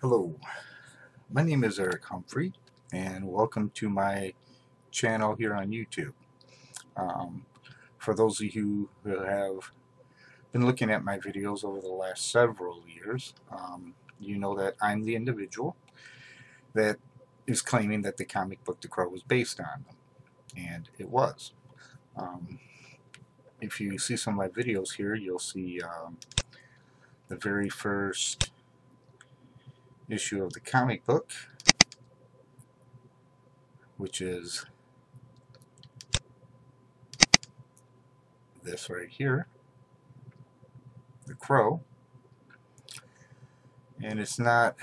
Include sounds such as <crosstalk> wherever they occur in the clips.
Hello, my name is Eric Humphrey and welcome to my channel here on YouTube. Um, for those of you who have been looking at my videos over the last several years, um, you know that I'm the individual that is claiming that the comic book The Crow was based on. And it was. Um, if you see some of my videos here, you'll see um, the very first issue of the comic book, which is this right here, the crow. And it's not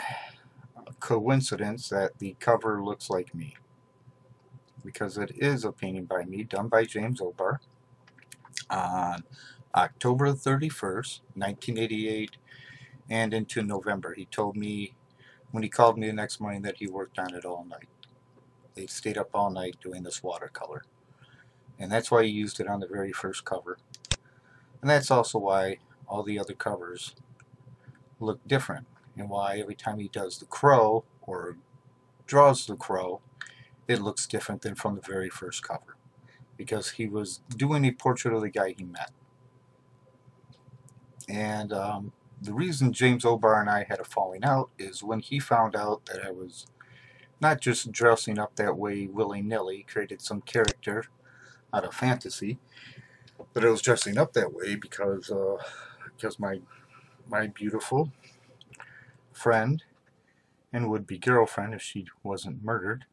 a coincidence that the cover looks like me, because it is a painting by me, done by James O'Barr, on October 31st, 1988, and into November. He told me when he called me the next morning that he worked on it all night. They stayed up all night doing this watercolor. And that's why he used it on the very first cover. And that's also why all the other covers look different. And why every time he does the crow, or draws the crow, it looks different than from the very first cover. Because he was doing a portrait of the guy he met. And um, the reason James O'Barr and I had a falling out is when he found out that I was not just dressing up that way willy-nilly, created some character out of fantasy, but I was dressing up that way because uh, because my my beautiful friend and would-be girlfriend, if she wasn't murdered,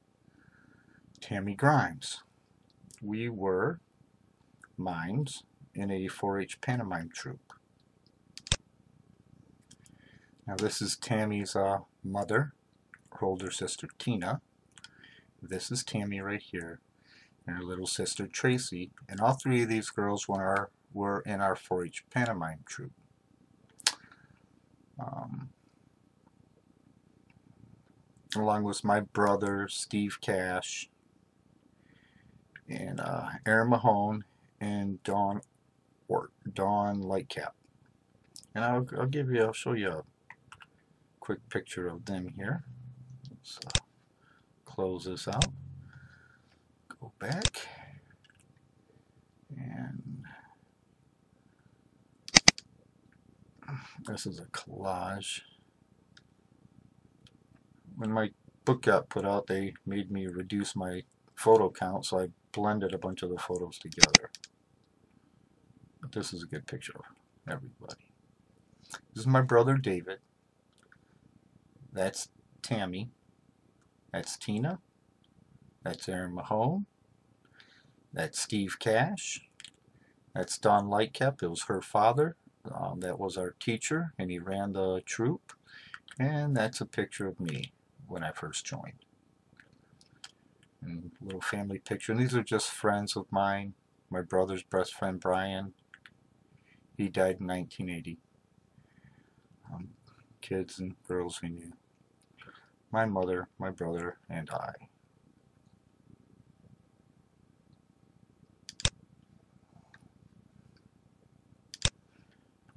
Tammie Grimes. We were mimes in a 4-H pantomime troupe. Now this is Tammie's uh, mother, her older sister Tina. This is Tammie right here, and her little sister Tracy. And all three of these girls were, were in our 4-H pantomime troupe. Um, along with my brother Steve Cash and uh, Aaron Mahone and Dawn or Dawn Lightcap. And I'll, I'll give you, I'll show you a quick picture of them here. Uh, close this out. Go back. And this is a collage. When my book got put out, they made me reduce my photo count, so I blended a bunch of the photos together. But this is a good picture of everybody. This is my brother David. That's Tammie. That's Tina. That's Aaron Mahone. That's Steve Cash. That's Don Lightcap. It was her father. Um, that was our teacher, and he ran the troop. And that's a picture of me when I first joined. And little family picture. And these are just friends of mine. My brother's best friend, Brian. He died in 1980. Um, kids and girls we knew my mother, my brother, and I.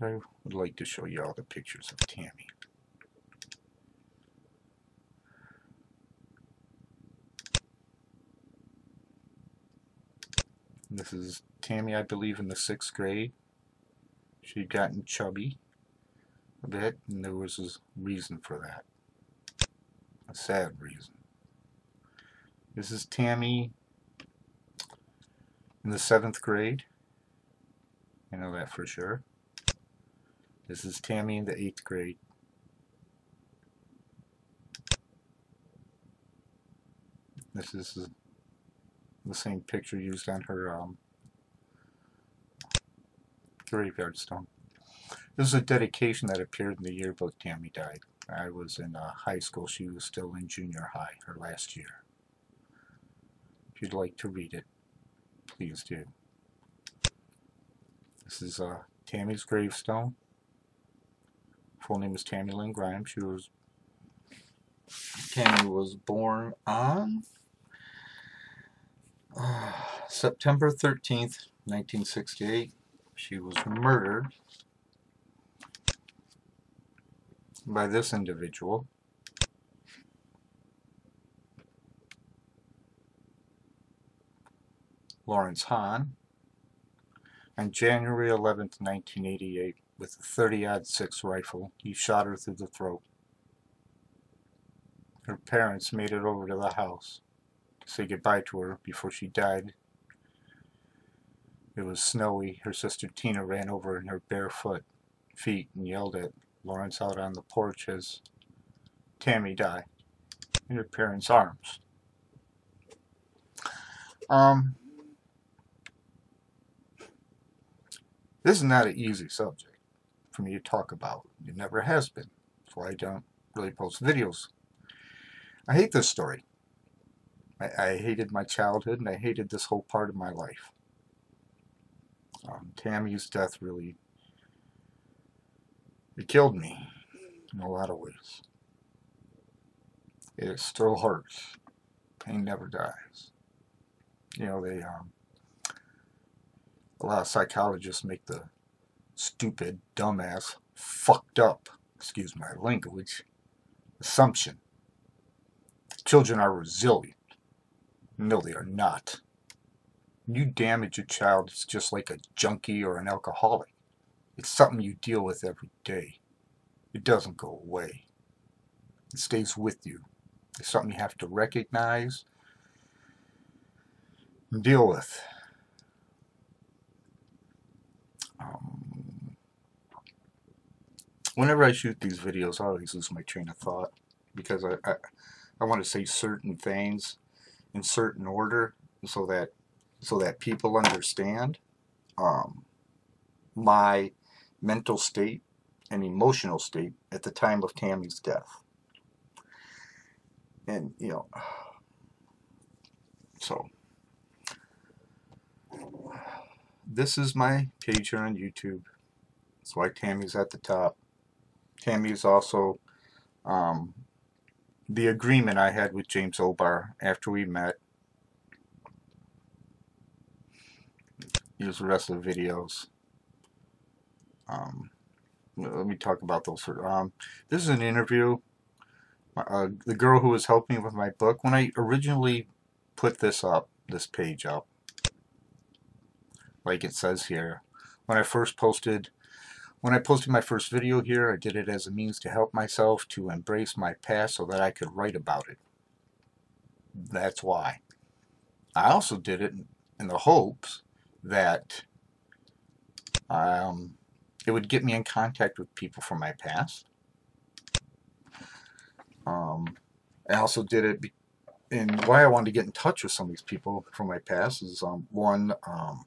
I would like to show you all the pictures of Tammie. This is Tammie, I believe, in the sixth grade. She'd gotten chubby a bit, and there was a reason for that a sad reason. This is Tammie in the seventh grade. I know that for sure. This is Tammie in the eighth grade. This is the same picture used on her um, graveyard stone. This is a dedication that appeared in the yearbook Tammie died. I was in uh, high school. She was still in junior high, her last year. If you'd like to read it, please do. This is uh, Tammie's gravestone. Full name is Tammie Lynn Grimes. She was Tammie was born on uh, September 13th, 1968. She was murdered by this individual. Lawrence Hahn on January 11, 1988 with a 30-06 rifle. He shot her through the throat. Her parents made it over to the house to say goodbye to her before she died. It was snowy. Her sister Tina ran over in her barefoot feet and yelled at Lawrence out on the porch as Tammie died in her parents' arms. Um, this is not an easy subject for me to talk about. It never has been. That's why I don't really post videos. I hate this story. I, I hated my childhood and I hated this whole part of my life. Um, Tammie's death really it killed me in a lot of ways. It still hurts. Pain never dies. You know, they um, a lot of psychologists make the stupid, dumbass, fucked up, excuse my language, assumption. Children are resilient. No, they are not. You damage a child, it's just like a junkie or an alcoholic. It's something you deal with every day. It doesn't go away. It stays with you. It's something you have to recognize and deal with. Um, whenever I shoot these videos, I always lose my train of thought because I, I, I want to say certain things in certain order so that so that people understand um, my mental state and emotional state at the time of Tammie's death. And, you know, so this is my page here on YouTube. That's why Tammie's at the top. Tammie is also um, the agreement I had with James O'Barr after we met. Here's the rest of the videos. Um, let me talk about those. Um, this is an interview. Uh, the girl who was helping me with my book, when I originally put this up, this page up, like it says here, when I first posted, when I posted my first video here, I did it as a means to help myself to embrace my past so that I could write about it. That's why. I also did it in the hopes that um, it would get me in contact with people from my past. Um, I also did it, and why I wanted to get in touch with some of these people from my past is um, one, um,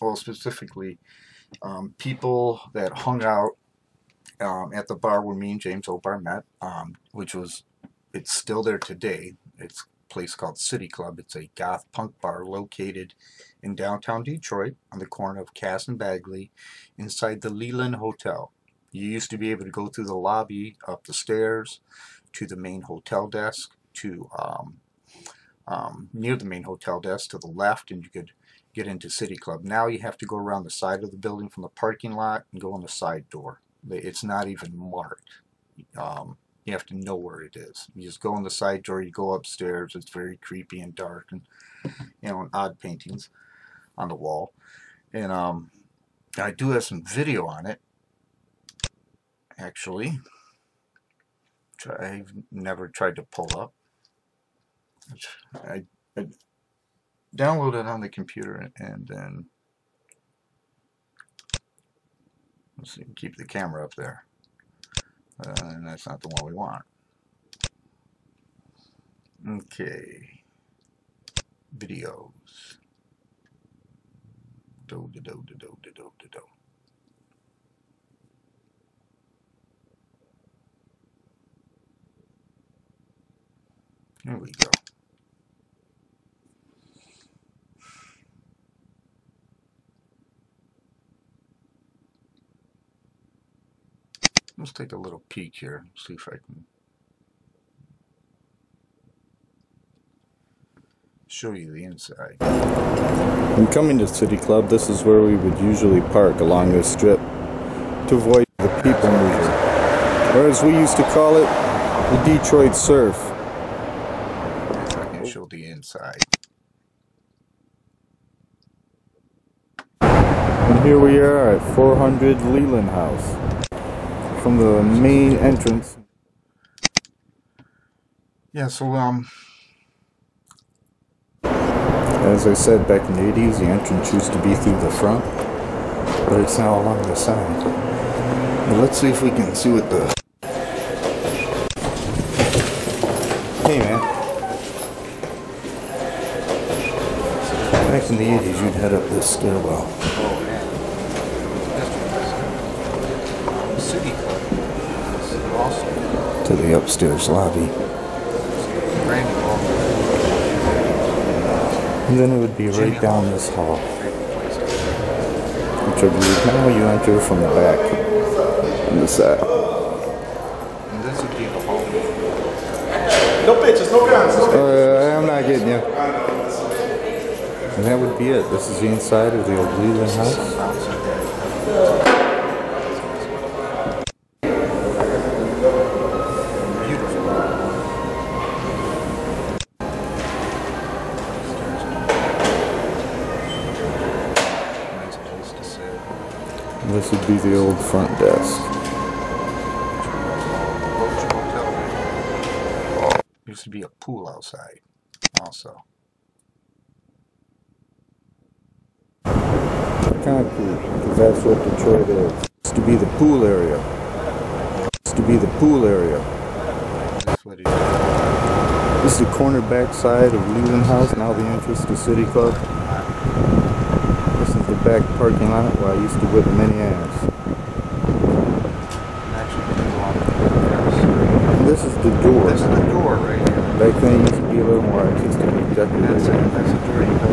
well, specifically, um, people that hung out um, at the bar where me and James O'Barr met, um, which was, it's still there today. It's place called City Club. It's a goth punk bar located in downtown Detroit on the corner of Cass and Bagley inside the Leland Hotel. You used to be able to go through the lobby, up the stairs, to the main hotel desk, to um, um, near the main hotel desk to the left, and you could get into City Club. Now you have to go around the side of the building from the parking lot and go on the side door. It's not even marked. Um, you have to know where it is. You just go in the side door, you go upstairs, it's very creepy and dark and you know, and odd paintings on the wall. And um I do have some video on it actually. I've never tried to pull up. I, I download it on the computer and then let's see, keep the camera up there Uh, and that's not the one we want. Okay. Videos. Do do do do do do do do do. Here we go. let's take a little peek here, see if I can show you the inside. When coming to City Club, this is where we would usually park along this strip to avoid the people mover, or as we used to call it, the Detroit Surf. If I can show the inside. And here we are at 400 Leland House. From the main entrance. Yeah, so um, As I said back in the 80s, the entrance used to be through the front, but it's now along the side. Let's see if we can see what the. Hey man. Back in the 80s, you'd head up this stairwell. oh man, um, City Club is also to the upstairs lobby. And then it would be right down this hall, which I believe now you enter from the back on the side. And this would be the hall. No bitches, no guns. Uh, I'm not getting you. And that would be it. This is the inside of the old Leland house. The front desk. Used to be a pool outside, also. Cool, because that's what Detroit is. Used to be the pool area. Used to be the pool area. That's what it is. This is the corner back side of Leland House, now the entrance to City Club. This is the back parking lot where I used to whip many ass. Actually, it belongs to the And this is the door. This is the door right here. Then it used to be a little more artistically That's it. That's the door you go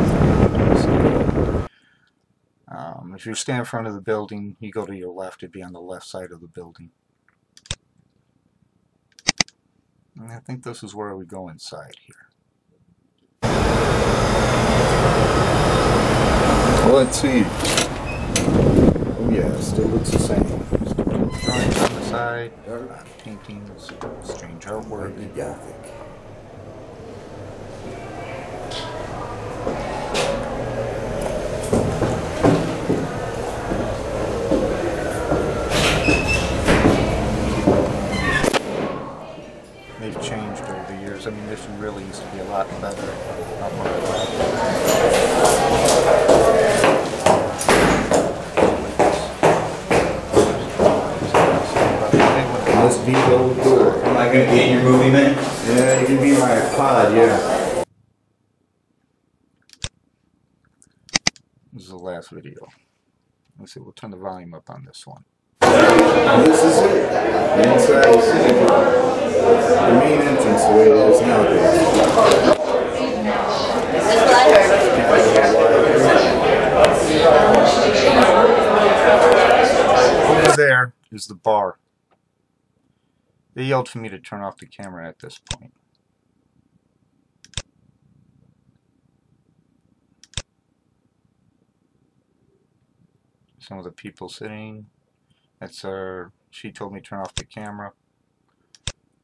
through. Um, if you stand in front of the building, you go to your left, it'd be on the left side of the building. And I think this is where we go inside here. Well, let's see. Oh yeah, it still looks the same. Drawings on the side, uh, paintings, strange artwork. Very gothic. They've changed over the years. I mean, this really used to be a lot better. a lot more elaborate. This be the old door. Am I gonna be in your movie, man? Yeah, you can be my pod, yeah. This is the last video. Let's we'll turn the volume up on this one. This is it. The inside of City Club. The main entrance, the way it is nowadays. That's what I heard. Over there is the bar. They yelled for me to turn off the camera at this point. Some of the people sitting. That's our. She told me turn off the camera.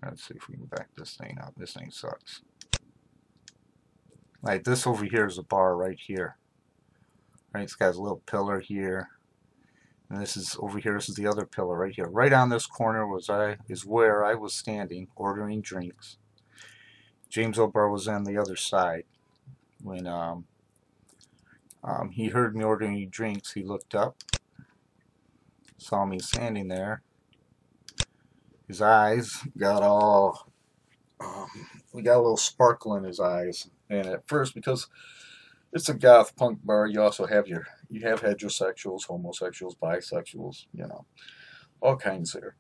Let's see if we can back this thing up. This thing sucks. Like this over here is a bar right here. Right, it's got a little pillar here. And this is over here. This is the other pillar right here. Right on this corner was I is where I was standing ordering drinks. James O'Barr was on the other side. When um, um, he heard me ordering drinks, he looked up, saw me standing there. His eyes got all. Um, we got a little sparkle in his eyes, and at first because it's a goth punk bar, you also have your you have heterosexuals, homosexuals, bisexuals, you know, all kinds there.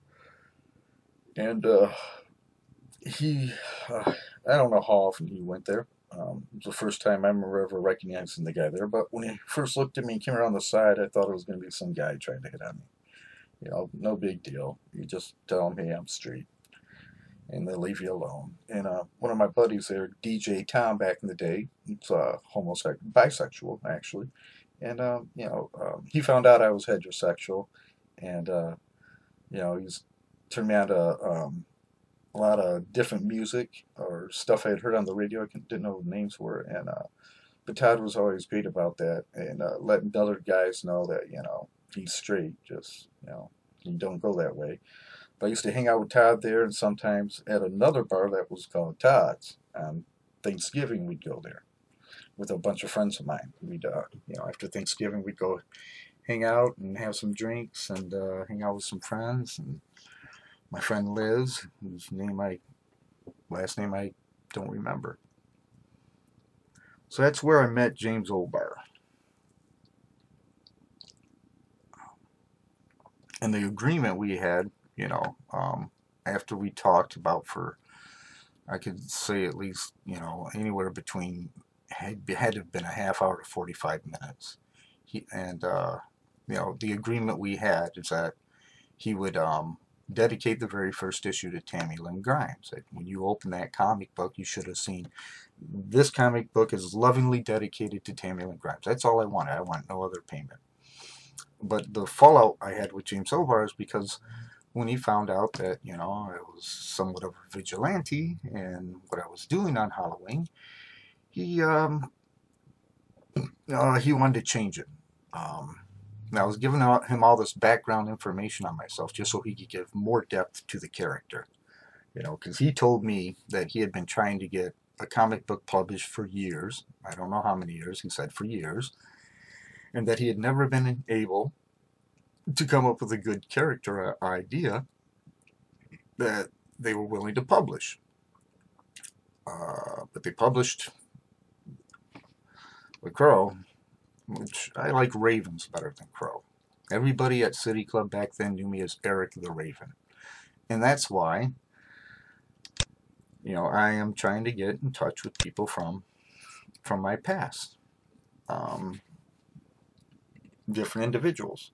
And uh, he, uh, I don't know how often he went there. Um, it was the first time I remember ever recognizing the guy there. But when he first looked at me and came around the side, I thought it was going to be some guy trying to hit on me. You know, no big deal. You just tell him, hey, I'm straight. And they leave you alone. And uh, one of my buddies there, DJ Tom, back in the day, he's uh, homosexual, bisexual, actually and um, you know um, he found out I was heterosexual, and uh, you know he's turned me on to um, a lot of different music or stuff I had heard on the radio. I didn't know what the names were, and uh, but Todd was always great about that and uh, letting other guys know that you know he's straight. Just you know, you don't go that way. But I used to hang out with Todd there, and sometimes at another bar that was called Todd's. On Thanksgiving, we'd go there with a bunch of friends of mine. We'd, uh, you know, after Thanksgiving, we'd go hang out and have some drinks and uh, hang out with some friends. And my friend Liz, whose name I, last name I don't remember. So that's where I met James O'Barr. And the agreement we had, you know, um, after we talked about for, I could say at least, you know, anywhere between, had, had to have been a half hour to 45 minutes. He, and, uh, you know, the agreement we had is that he would um, dedicate the very first issue to Tammie Lynn Grimes. When you open that comic book, you should have seen this comic book is lovingly dedicated to Tammie Lynn Grimes. That's all I wanted. I want no other payment. But the fallout I had with James O'Barr is because when he found out that, you know, I was somewhat of a vigilante and what I was doing on Halloween, he um, uh, he wanted to change it. Um, and I was giving him all this background information on myself just so he could give more depth to the character. You know, because he told me that he had been trying to get a comic book published for years. I don't know how many years, he said for years. And that he had never been able to come up with a good character idea that they were willing to publish. Uh, but they published The Crow, which I like Ravens better than Crow. Everybody at City Club back then knew me as Eric the Raven. And that's why, you know, I am trying to get in touch with people from from my past. Um, different individuals.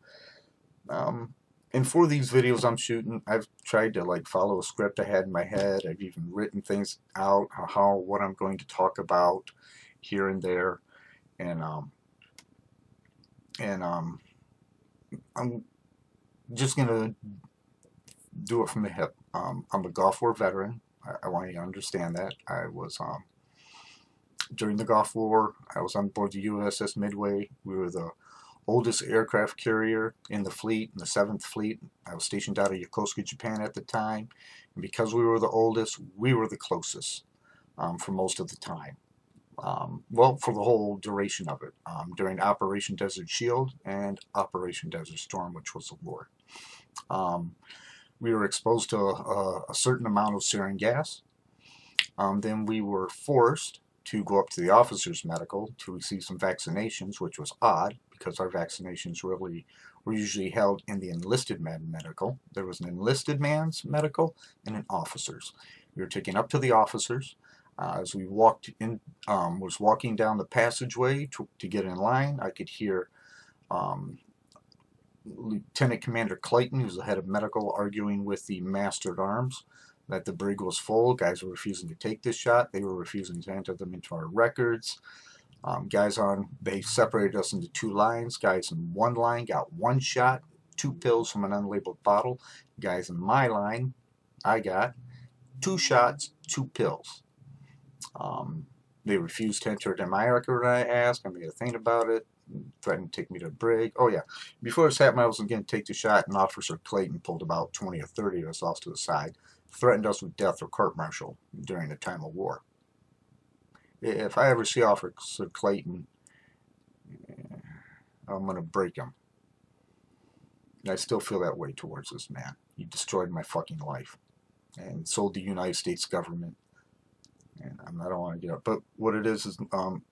Um, and for these videos I'm shooting, I've tried to like follow a script I had in my head. I've even written things out, how, what I'm going to talk about here and there. And um, and um, I'm just gonna do it from the hip. Um, I'm a Gulf War veteran. I, I, want you to understand that. I was um, during the Gulf War. I was on board the USS Midway. We were the oldest aircraft carrier in the fleet, in the Seventh Fleet. I was stationed out of Yokosuka, Japan at the time, and because we were the oldest, we were the closest um, for most of the time um, well, for the whole duration of it, um, during Operation Desert Shield and Operation Desert Storm, which was a war. Um, we were exposed to a, a, certain amount of sarin gas. Um, then we were forced to go up to the officers' medical to receive some vaccinations, which was odd because our vaccinations really were usually held in the enlisted man medical. There was an enlisted man's medical and an officer's. We were taken up to the officers. Uh, as we walked in, um, was walking down the passageway to, to, get in line, I could hear um, Lieutenant Commander Clayton, who's the head of medical, arguing with the master at arms that the brig was full. Guys were refusing to take this shot. They were refusing to enter them into our records. Um, guys on, they separated us into two lines. Guys in one line got one shot, two pills from an unlabeled bottle. Guys in my line, I got two shots, two pills. Um, they refused to enter my record I asked. I made a thing about it. Threatened to take me to a brig. Oh, yeah. Before this happened, I was going to take the shot, and Officer Clayton pulled about 20 or 30 of us off to the side, threatened us with death or court martial during the time of war. If I ever see Officer Clayton, eh, I'm going to break him. I still feel that way towards this man. He destroyed my fucking life and sold the United States government and I don't want to get up. But what it is is, um,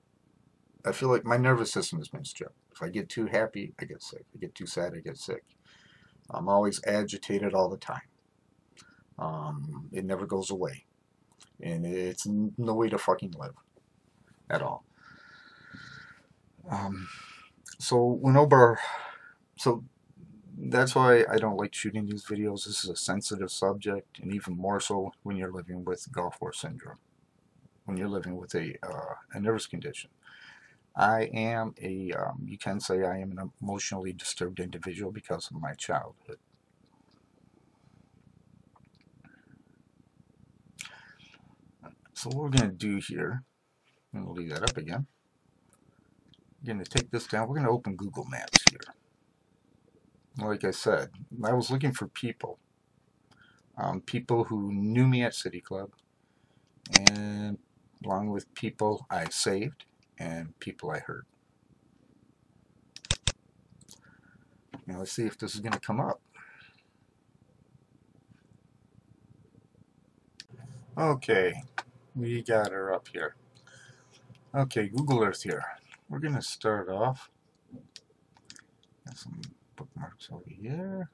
I feel like my nervous system has been stripped. If I get too happy, I get sick. If I get too sad, I get sick. I'm always agitated all the time. Um, it never goes away, and it's no way to fucking live at all. Um, so whenever, so that's why I don't like shooting these videos. This is a sensitive subject, and even more so when you're living with Gulf War syndrome when you're living with a, uh, a nervous condition. I am a, um, you can say I am an emotionally disturbed individual because of my childhood. So what we're going to do here, I'm going to leave that up again. You're going to take this down. We're going to open Google Maps here. Like I said, I was looking for people. Um, people who knew me at City Club, and along with people I saved and people I hurt. Now let's see if this is going to come up. Okay, we got her up here. Okay, Google Earth here. We're going to start off. Got some bookmarks over here.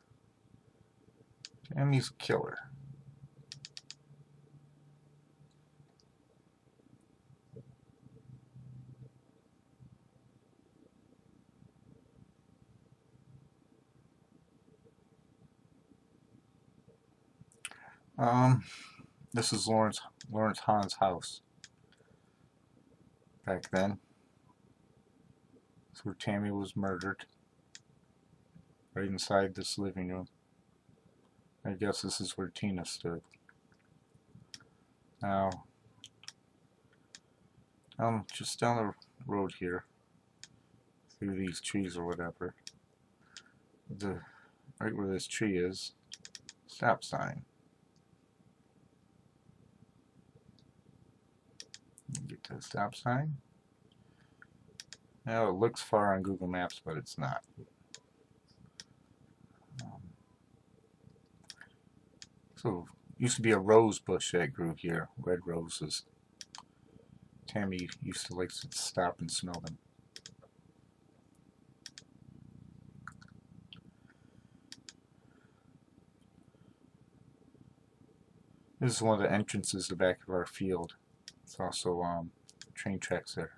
Tammie's Killer. Um, this is Lawrence Lawrence Hahn's house. Back then, it's where Tammie was murdered. Right inside this living room. I guess this is where Tina stood. Now, um, just down the road here, through these trees or whatever, the right where this tree is, stop sign. Get to the stop sign. Now it looks far on Google Maps, but it's not. Um, so used to be a rose bush that grew here, red roses. Tammie used to like to stop and smell them. This is one of the entrances to the back of our field. Also um, train tracks there.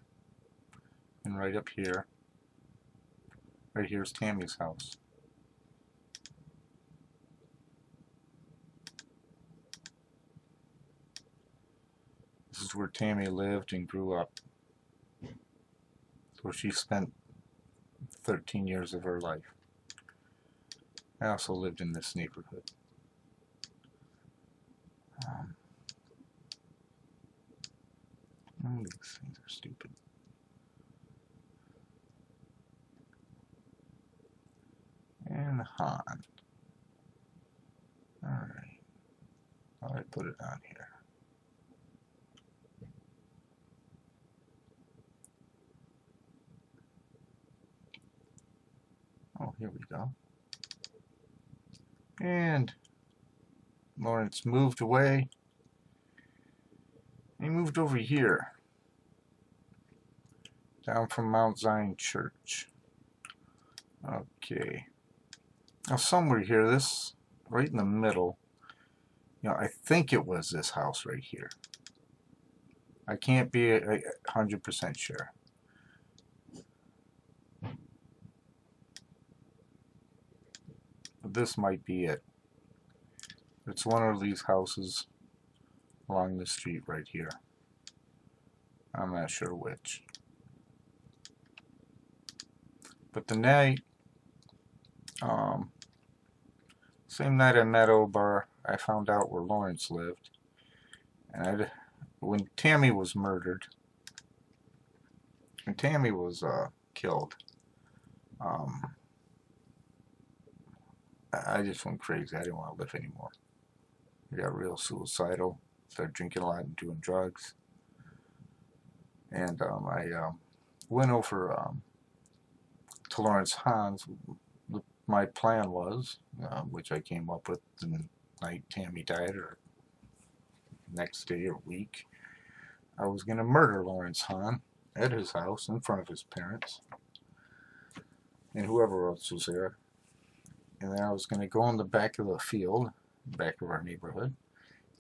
And right up here, right here is Tammie's house. This is where Tammie lived and grew up. Where she spent 13 years of her life. I also lived in this neighborhood. Um, oh, these things are stupid. And Hahn. Alright. How do I put it on here? Oh, here we go. And Lawrence moved away. He moved over here. Down from Mount Zion Church. Okay. Now somewhere here, this right in the middle, you know, I think it was this house right here. I can't be a hundred percent sure. This might be it. It's one of these houses along the street right here. I'm not sure which. But the night, um, same night I met O'Barr, I found out where Lawrence lived. And I'd, when Tammie was murdered, when Tammie was uh, killed, um, I I just went crazy. I didn't want to live anymore. I got real suicidal. Started drinking a lot and doing drugs. And um, I um, went over um, to Lawrence Hahn's. My plan was, uh, which I came up with the night Tammie died, or next day or week, I was going to murder Lawrence Hahn at his house in front of his parents and whoever else was there. And then I was going to go in the back of the field, back of our neighborhood.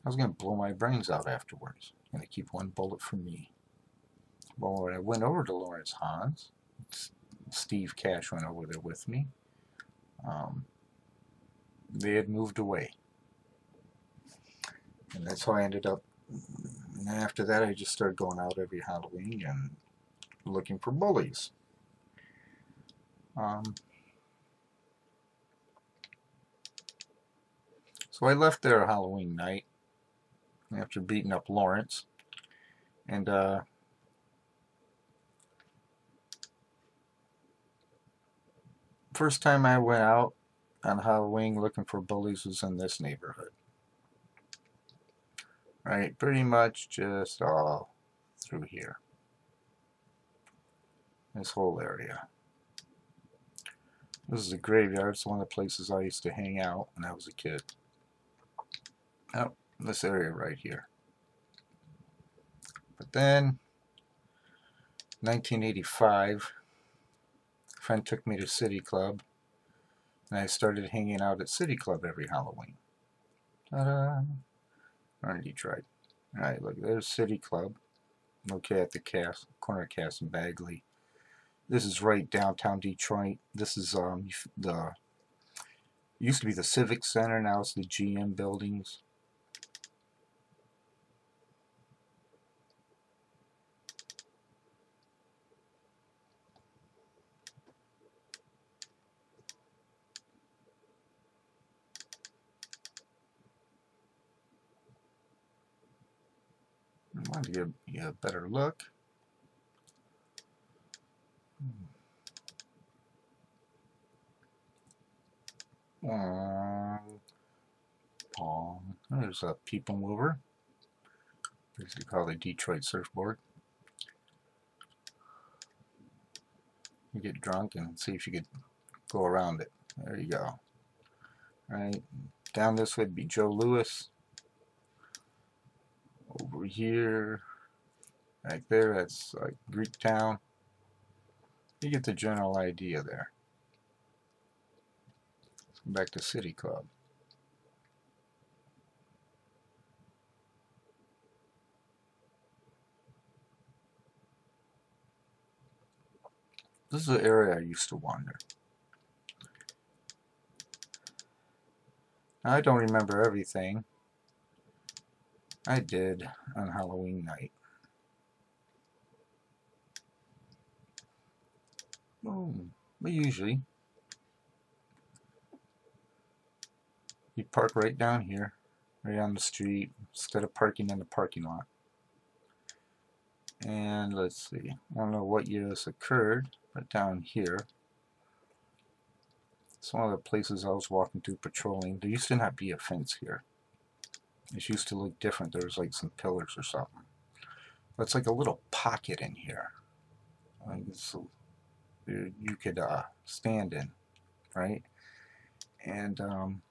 I was going to blow my brains out afterwards. Going to keep one bullet for me. Well, when I went over to Lawrence Hahn's, Steve Cash went over there with me. Um, they had moved away. And that's how I ended up. And after that, I just started going out every Halloween and looking for bullies. Um, so I left there Halloween night after beating up Lawrence. And uh, first time I went out on Halloween looking for bullies was in this neighborhood. Right, pretty much just all through here. This whole area. This is a graveyard. It's one of the places I used to hang out when I was a kid. Oh, this area right here. But then, 1985, a friend took me to City Club, and I started hanging out at City Club every Halloween. Ta-da! We're in Detroit. Alright, look, there's City Club. Okay, at the Cass, corner of Cass and Bagley. This is right downtown Detroit. This is um the used to be the Civic Center. Now it's the GM buildings. To give you a better look. Hmm. Paul. There's a people mover. Basically called the Detroit surfboard. You get drunk and see if you could go around it. There you go. Right down this would be Joe Louis. Over here, right there, that's like Greek Town. You get the general idea there. Let's go back to City Club. This is the area I used to wander. I don't remember everything. I did on Halloween night. Oh, but usually you park right down here, right on the street, instead of parking in the parking lot. And let's see, I don't know what year this occurred, but down here, it's one of the places I was walking through patrolling. There used to not be a fence here. It used to look different. There was like some pillars or something. It's like a little pocket in here. Like you, you could uh, stand in, right? And um,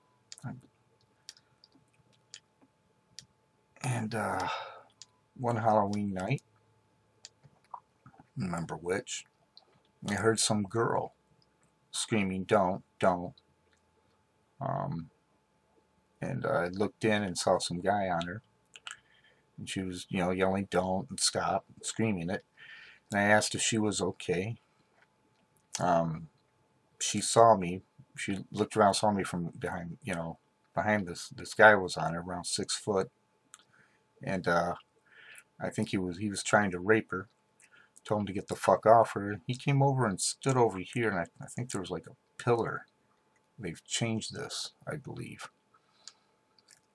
and uh, one Halloween night, remember which, I heard some girl screaming, "Don't, don't!" Um, and I looked in and saw some guy on her. And she was, you know, yelling, don't, and stop, and screaming it. And I asked if she was okay. Um, she saw me. She looked around, saw me from behind, you know, behind this. This guy was on her, around six foot. And uh, I think he was he was trying to rape her. Told him to get the fuck off her. He came over and stood over here, and I, I think there was like a pillar. They've changed this, I believe.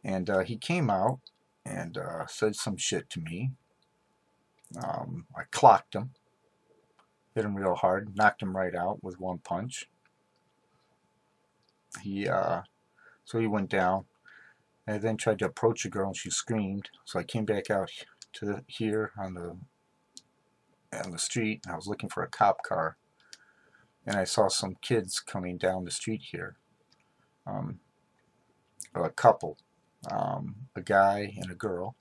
And uh, he came out and uh, said some shit to me. Um, I clocked him, hit him real hard, knocked him right out with one punch. He, uh, so he went down. I then tried to approach a girl and she screamed. So I came back out to here on the on the street I was looking for a cop car. And I saw some kids coming down the street here. Um, a couple um, a guy and a girl,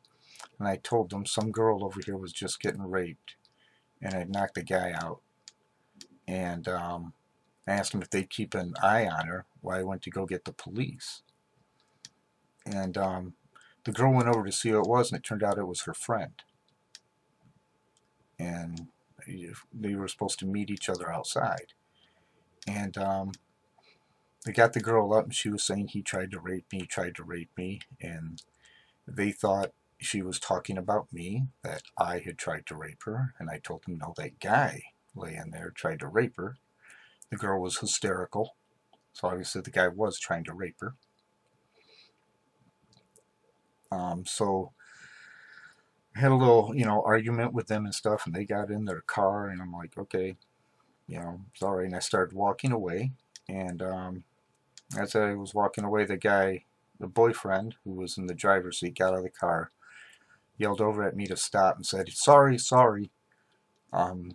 and I told them some girl over here was just getting raped, and I knocked the guy out. And um, I asked them if they'd keep an eye on her while I went to go get the police. And um, the girl went over to see who it was, and it turned out it was her friend. And they were supposed to meet each other outside. And um, they got the girl up and she was saying he tried to rape me, tried to rape me, and they thought she was talking about me, that I had tried to rape her, and I told them, no, that guy laying there tried to rape her. The girl was hysterical, so obviously the guy was trying to rape her. Um, so I had a little, you know, argument with them and stuff, and they got in their car, and I'm like, okay, you know, alright, and I started walking away, and um, as I was walking away, the guy, the boyfriend who was in the driver's seat, got out of the car, yelled over at me to stop, and said, "Sorry, sorry." Um,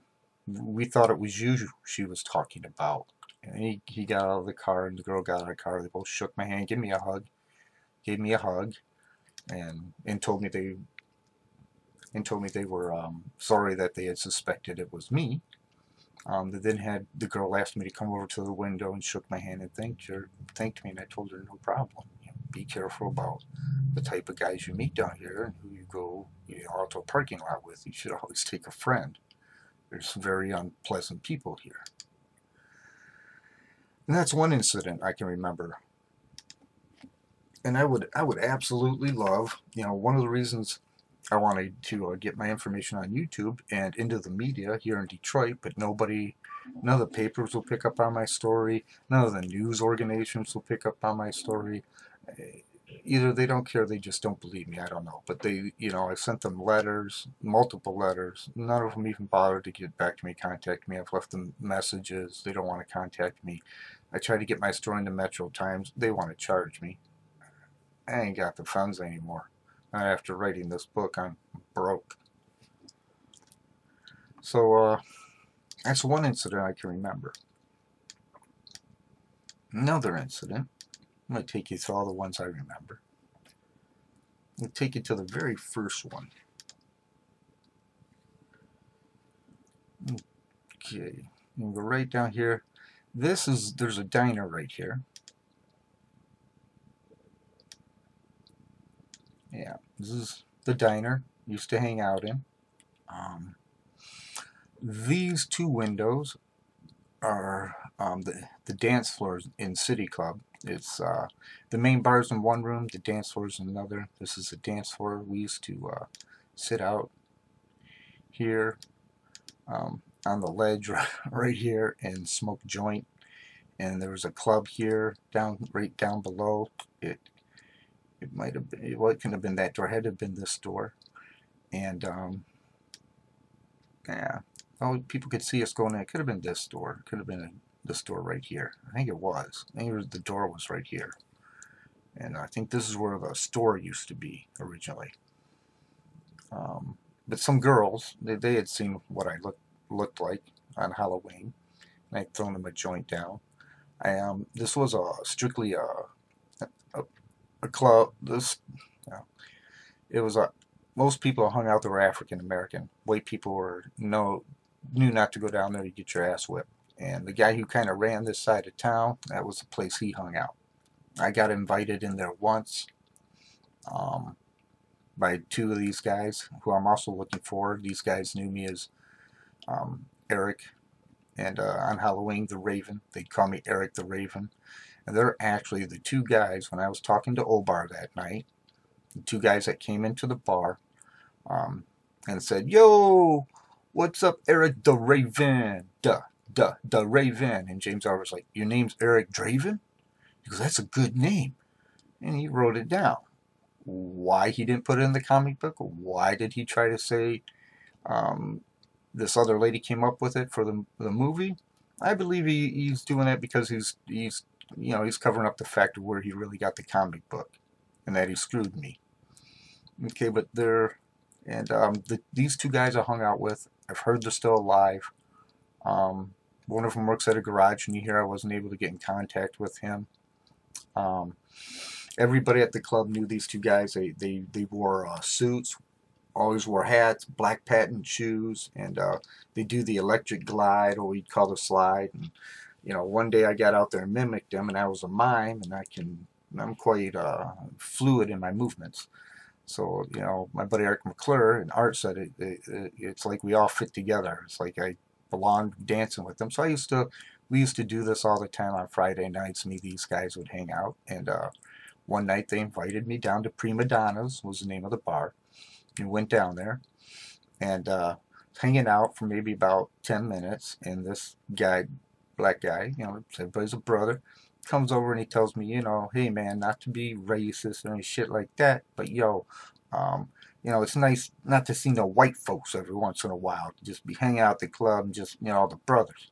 we thought it was you she was talking about. And he, he got out of the car, and the girl got out of the car. They both shook my hand, gave me a hug, gave me a hug, and and told me they and told me they were um, sorry that they had suspected it was me. Um, they then had the girl asked me to come over to the window and shook my hand and thanked her, thanked me, and I told her no problem. You know, be careful about the type of guys you meet down here and who you go you know, out to a parking lot with. You should always take a friend. There's very unpleasant people here. And that's one incident I can remember. And I would I would absolutely love, you know, one of the reasons I wanted to uh, get my information on YouTube and into the media here in Detroit, but nobody, none of the papers will pick up on my story. None of the news organizations will pick up on my story. Eh, Either they don't care, they just don't believe me. I don't know. But they, you know, I sent them letters, multiple letters. None of them even bothered to get back to me, contact me. I've left them messages. They don't want to contact me. I tried to get my story into Metro Times. They want to charge me. I ain't got the funds anymore. After writing this book, I'm broke. So, uh, that's one incident I can remember. Another incident, I'm going to take you through all the ones I remember. I'll take you to the very first one. Okay, we'll go right down here. This is, there's a diner right here. Yeah, this is the diner used to hang out in. Um, these two windows are um, the the dance floors in City Club. It's uh, the main bars in one room, the dance floors in another. This is a dance floor. We used to uh, sit out here um, on the ledge <laughs> right here and smoke joint. And there was a club here down right down below. It it might have been, well, it couldn't have been that door. It had to have been this door. And, um, yeah. Oh, people could see us going in. It could have been this door. It could have been this door right here. I think it was. I think was, the door was right here. And I think this is where the store used to be originally. Um, but some girls, they, they had seen what I looked looked like on Halloween. And I'd thrown them a joint down. I, um, this was a strictly a a club. This, you know, it was a. Most people hung out there were African American. White people were no knew not to go down there. to get your ass whipped. And the guy who kind of ran this side of town, that was the place he hung out. I got invited in there once um, by two of these guys who I'm also looking for. These guys knew me as um, Eric, and uh, on Halloween, the Raven. They'd call me Eric the Raven. And they're actually the two guys, when I was talking to O'Barr that night, the two guys that came into the bar um, and said, Yo, what's up, Eric the Raven? Duh, duh, the Raven. And James R was like, Your name's Eric Draven? He goes, That's a good name. And he wrote it down. Why he didn't put it in the comic book? Why did he try to say um, this other lady came up with it for the, the movie? I believe he, he's doing it because he's he's you know, he's covering up the fact of where he really got the comic book and that he screwed me. Okay, but they're, and um, the, these two guys I hung out with, I've heard they're still alive. Um, one of them works at a garage, and you hear I wasn't able to get in contact with him. Um, everybody at the club knew these two guys. They they, they wore uh, suits, always wore hats, black patent shoes, and uh, they do the electric glide, or we'd call the slide. And you know, one day I got out there and mimicked them, and I was a mime, and I can, I'm quite uh, fluid in my movements. So, you know, my buddy Art McClure and Art said it, it, it's like we all fit together. It's like I belonged dancing with them. So I used to, we used to do this all the time on Friday nights. Me, these guys would hang out, and uh, one night they invited me down to Prima Donna's was the name of the bar, and went down there, and uh, hanging out for maybe about 10 minutes, and this guy black guy, you know, everybody's a brother, comes over and he tells me, you know, hey man, not to be racist or any shit like that, but yo, um, you know, it's nice not to see no white folks every once in a while. Just be hanging out at the club and just, you know, the brothers.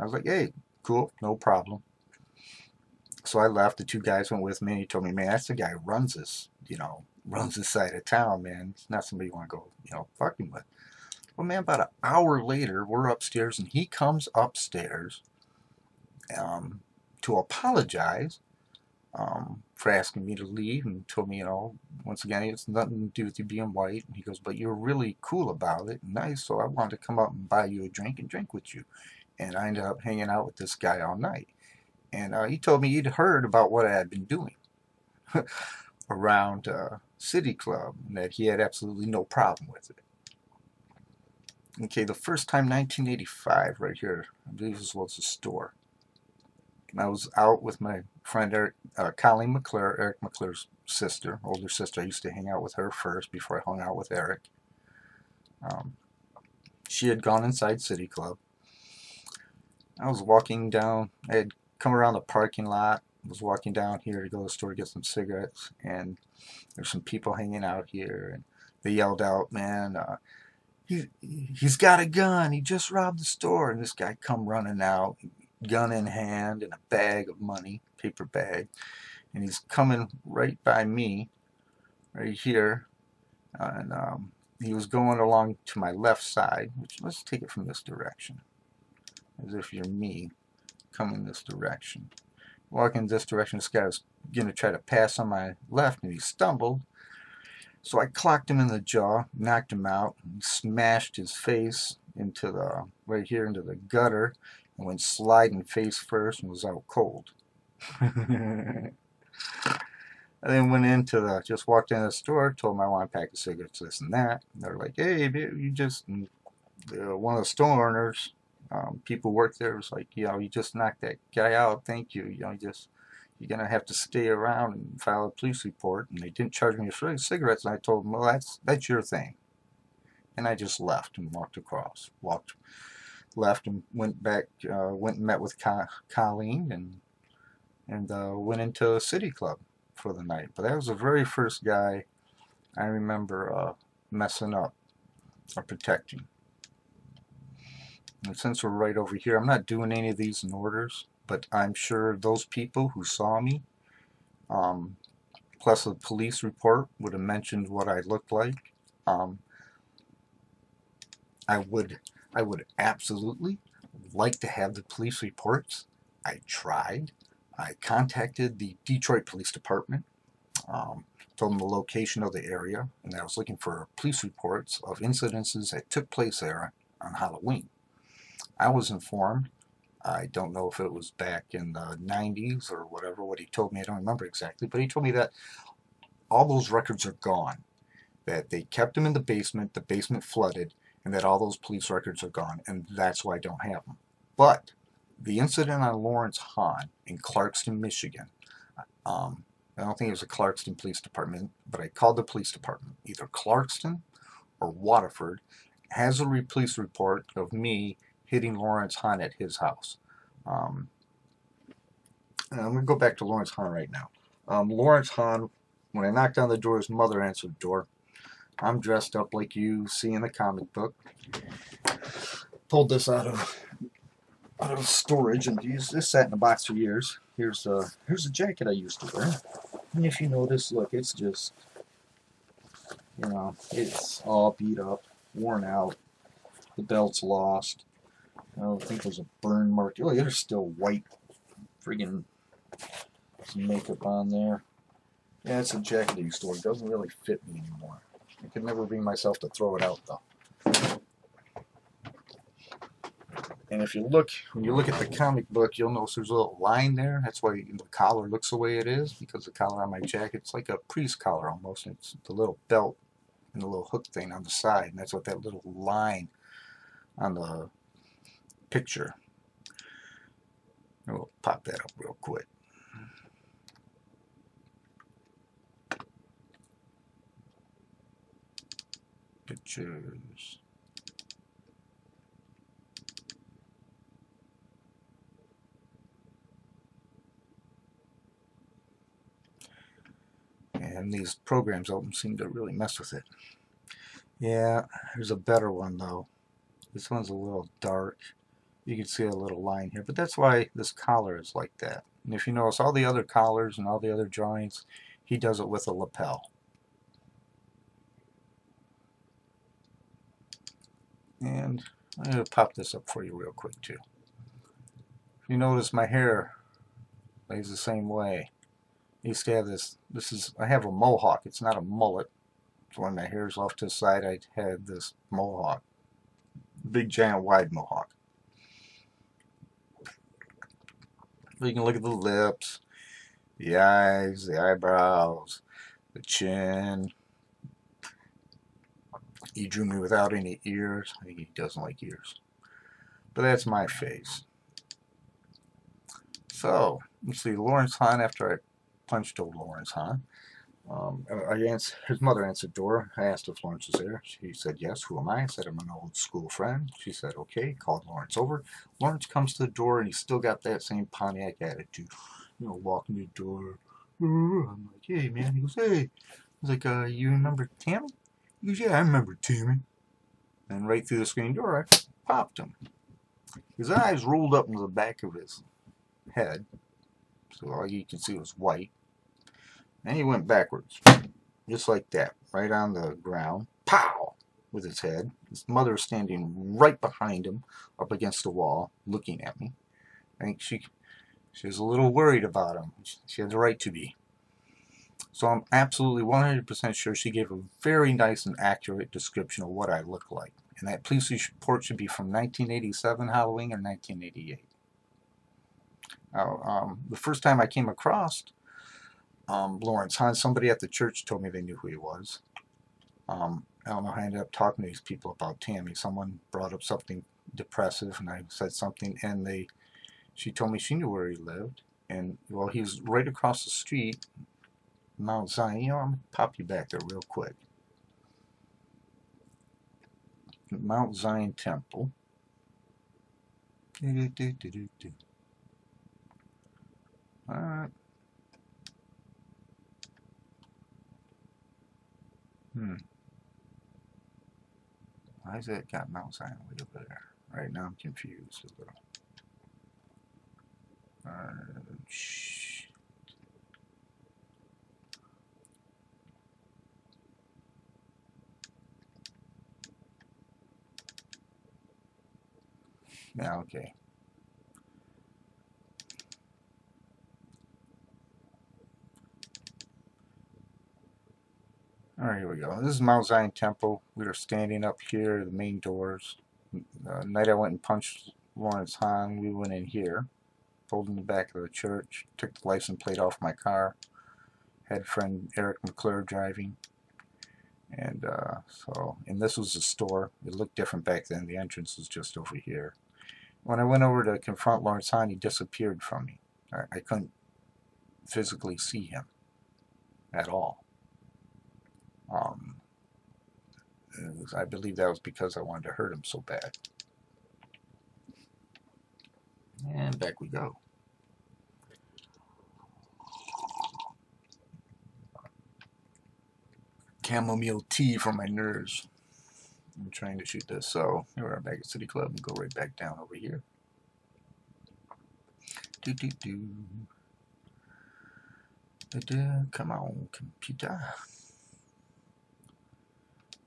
I was like, hey, cool, no problem. so I left. The two guys went with me. And he told me, "Man, that's the guy who runs this. You know, runs this side of town. Man, it's not somebody you want to go, you know, fucking with." Well, man, about an hour later, we're upstairs, and he comes upstairs um, to apologize um, for asking me to leave and told me, you know, once again, it's nothing to do with you being white. And he goes, but you're really cool about it and nice, so I wanted to come up and buy you a drink and drink with you. And I ended up hanging out with this guy all night. And uh, he told me he'd heard about what I had been doing <laughs> around uh, City Club and that he had absolutely no problem with it. Okay, the first time, 1985, right here, I believe this was a store. I was out with my friend Eric, uh, Colleen McClure, Eric McClure's sister, older sister. I used to hang out with her first before I hung out with Eric. Um, she had gone inside City Club. I was walking down, I had come around the parking lot, was walking down here to go to the store to get some cigarettes, and there's some people hanging out here, and they yelled out, man, uh, he, he's got a gun, he just robbed the store, and this guy come running out, gun in hand and a bag of money, paper bag, and he's coming right by me, right here, and um, he was going along to my left side, which let's take it from this direction, as if you're me, coming this direction. Walking this direction, this guy was going to try to pass on my left, and he stumbled, so I clocked him in the jaw, knocked him out, smashed his face into the, right here into the gutter, and went sliding face first and was out cold. <laughs> I then went into the, just walked into the store, told them I want a pack of cigarettes, this and that. And they're like, hey, you just, and, uh, one of the store owners, um, people work there, was like, you know, you just knocked that guy out, thank you, you know, you just, you're going to have to stay around and file a police report. And they didn't charge me for cigarettes, and I told them, well, that's, that's your thing. And I just left and walked across, walked left and went back, uh, went and met with Colleen and and uh, went into a city club for the night. But that was the very first guy I remember uh, messing up or protecting. And since we're right over here, I'm not doing any of these in orders, but I'm sure those people who saw me, um, plus the police report, would have mentioned what I looked like. Um, I would I would absolutely like to have the police reports. I tried. I contacted the Detroit Police Department, um, told them the location of the area, and I was looking for police reports of incidences that took place there on Halloween. I was informed, I don't know if it was back in the 90s or whatever, what he told me, I don't remember exactly, but he told me that all those records are gone, that they kept them in the basement, the basement flooded, and that all those police records are gone, and that's why I don't have them. But the incident on Lawrence Hahn in Clarkston, Michigan, um, I don't think it was the Clarkston Police Department, but I called the police department, either Clarkston or Waterford, has a police report of me hitting Lawrence Hahn at his house. Um, I'm going to go back to Lawrence Hahn right now. Um, Lawrence Hahn, when I knocked on the door, his mother answered the door. I'm dressed up like you see in the comic book. Pulled this out of out of storage and used this sat in a box for years. Here's a here's a jacket I used to wear. And if you notice, look, it's just you know, it's all beat up, worn out. The belt's lost. I don't think there's a burn mark. Oh, there's still white friggin' some makeup on there. Yeah, it's a jacket I used to wear. It doesn't really fit me anymore. I could never bring myself to throw it out though. And if you look, when you look at the comic book, you'll notice there's a little line there. That's why the collar looks the way it is, because the collar on my jacket, it's like a priest collar almost. It's the little belt and the little hook thing on the side, and that's what that little line on the picture. We'll pop that up real quick. Pictures. And these programs don't seem to really mess with it. Yeah, there's a better one though. This one's a little dark. You can see a little line here, but that's why this collar is like that. And if you notice all the other collars and all the other drawings, he does it with a lapel. And I'm going to pop this up for you real quick too. If you notice my hair lays the same way. I used to have this, this is, I have a mohawk, it's not a mullet. So when my hair's off to the side, I had this mohawk. Big giant wide mohawk. You can look at the lips, the eyes, the eyebrows, the chin. He drew me without any ears. He doesn't like ears. But that's my face. So, let's see, Lawrence Hahn, after I punched old Lawrence Hahn, um, I his mother answered the door. I asked if Lawrence was there. She said, yes, who am I? I said, I'm an old school friend. She said, okay, called Lawrence over. Lawrence comes to the door, and he's still got that same Pontiac attitude. You know, walking the door. I'm like, hey, man. He goes, hey. I was like, uh, you remember Tammie? He goes, yeah, I remember Tammie. And right through the screen door, I popped him. His eyes rolled up into the back of his head, so all you can see was white. And he went backwards, just like that, right on the ground. Pow! With his head. His mother is standing right behind him, up against the wall, looking at me. I think she, she was a little worried about him. She had the right to be. So I'm absolutely 100% sure she gave a very nice and accurate description of what I look like. And that police report should be from 1987 Halloween or 1988. Now, um, the first time I came across um, Lawrence Hahn, somebody at the church told me they knew who he was. Um, I don't know how I ended up talking to these people about Tammie. Someone brought up something depressive, and I said something, and they, she told me she knew where he lived. And, well, he was right across the street, Mount Zion. You know, I'm going to pop you back there real quick. Mount Zion Temple. Alright. Hmm. Why is that got Mount Zion way over there? Right now I'm confused a little. Uh, Yeah, okay. Alright, here we go. This is Mount Zion Temple. We are standing up here, the main doors. The night I went and punched Lawrence Hahn, we went in here, pulled in the back of the church, took the license plate off my car, had friend Eric McClure driving. And uh, so, and this was the store. It looked different back then. The entrance was just over here. When I went over to confront Lawrence Hahn, he disappeared from me. I, I couldn't physically see him at all. Um, was, I believe that was because I wanted to hurt him so bad. And back we go. Chamomile tea for my nerves. I'm trying to shoot this, so here we are back at City Club and go right back down over here. Do do do. Da, da, come on, computer.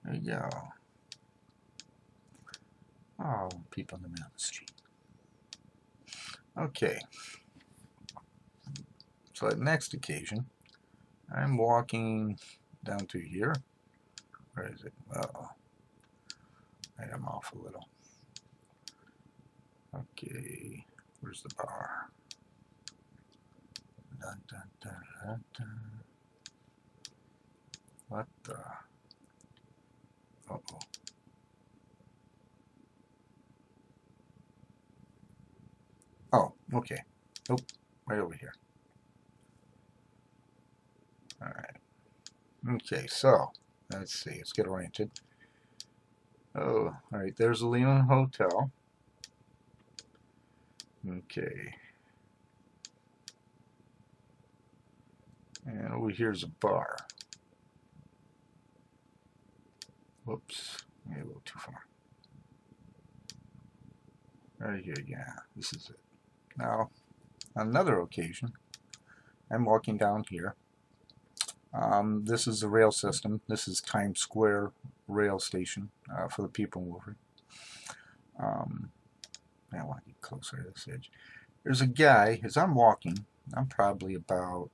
There you go. Oh, people in the the street. Okay. So at next occasion, I'm walking down to here. Where is it? Uh oh. I'm off a little. Okay. Where's the bar? What the? Uh-oh. Oh, okay. Nope, right over here. Alright. Okay, so, let's see, let's get oriented. Oh, alright, there's the Leland Hotel. Okay. And over here's a bar. Whoops, a little too far. Right here, yeah, this is it. Now, on another occasion, I'm walking down here. Um, this is the rail system. This is Times Square rail station uh, for the people mover. Um, I want to get closer to this edge. There's a guy, as I'm walking, I'm probably about,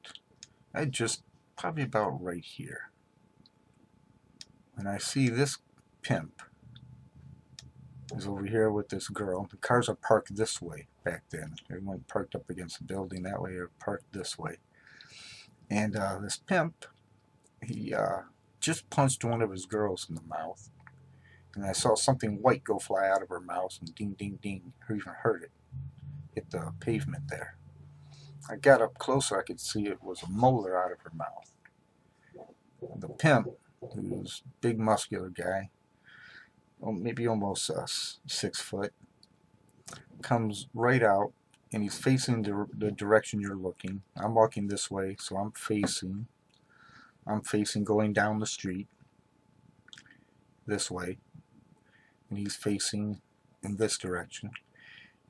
I just, probably about right here. And I see this pimp is over here with this girl. The cars are parked this way back then. Weren't parked up against the building that way, or parked this way. And uh, this pimp, he uh, just punched one of his girls in the mouth. And I saw something white go fly out of her mouth and ding, ding, ding. Who even heard it? Hit the pavement there. I got up closer, I could see it was a molar out of her mouth. The pimp, who's big muscular guy, well, maybe almost uh, six foot, comes right out and he's facing the, the direction you're looking. I'm walking this way, so I'm facing. I'm facing going down the street this way, and he's facing in this direction.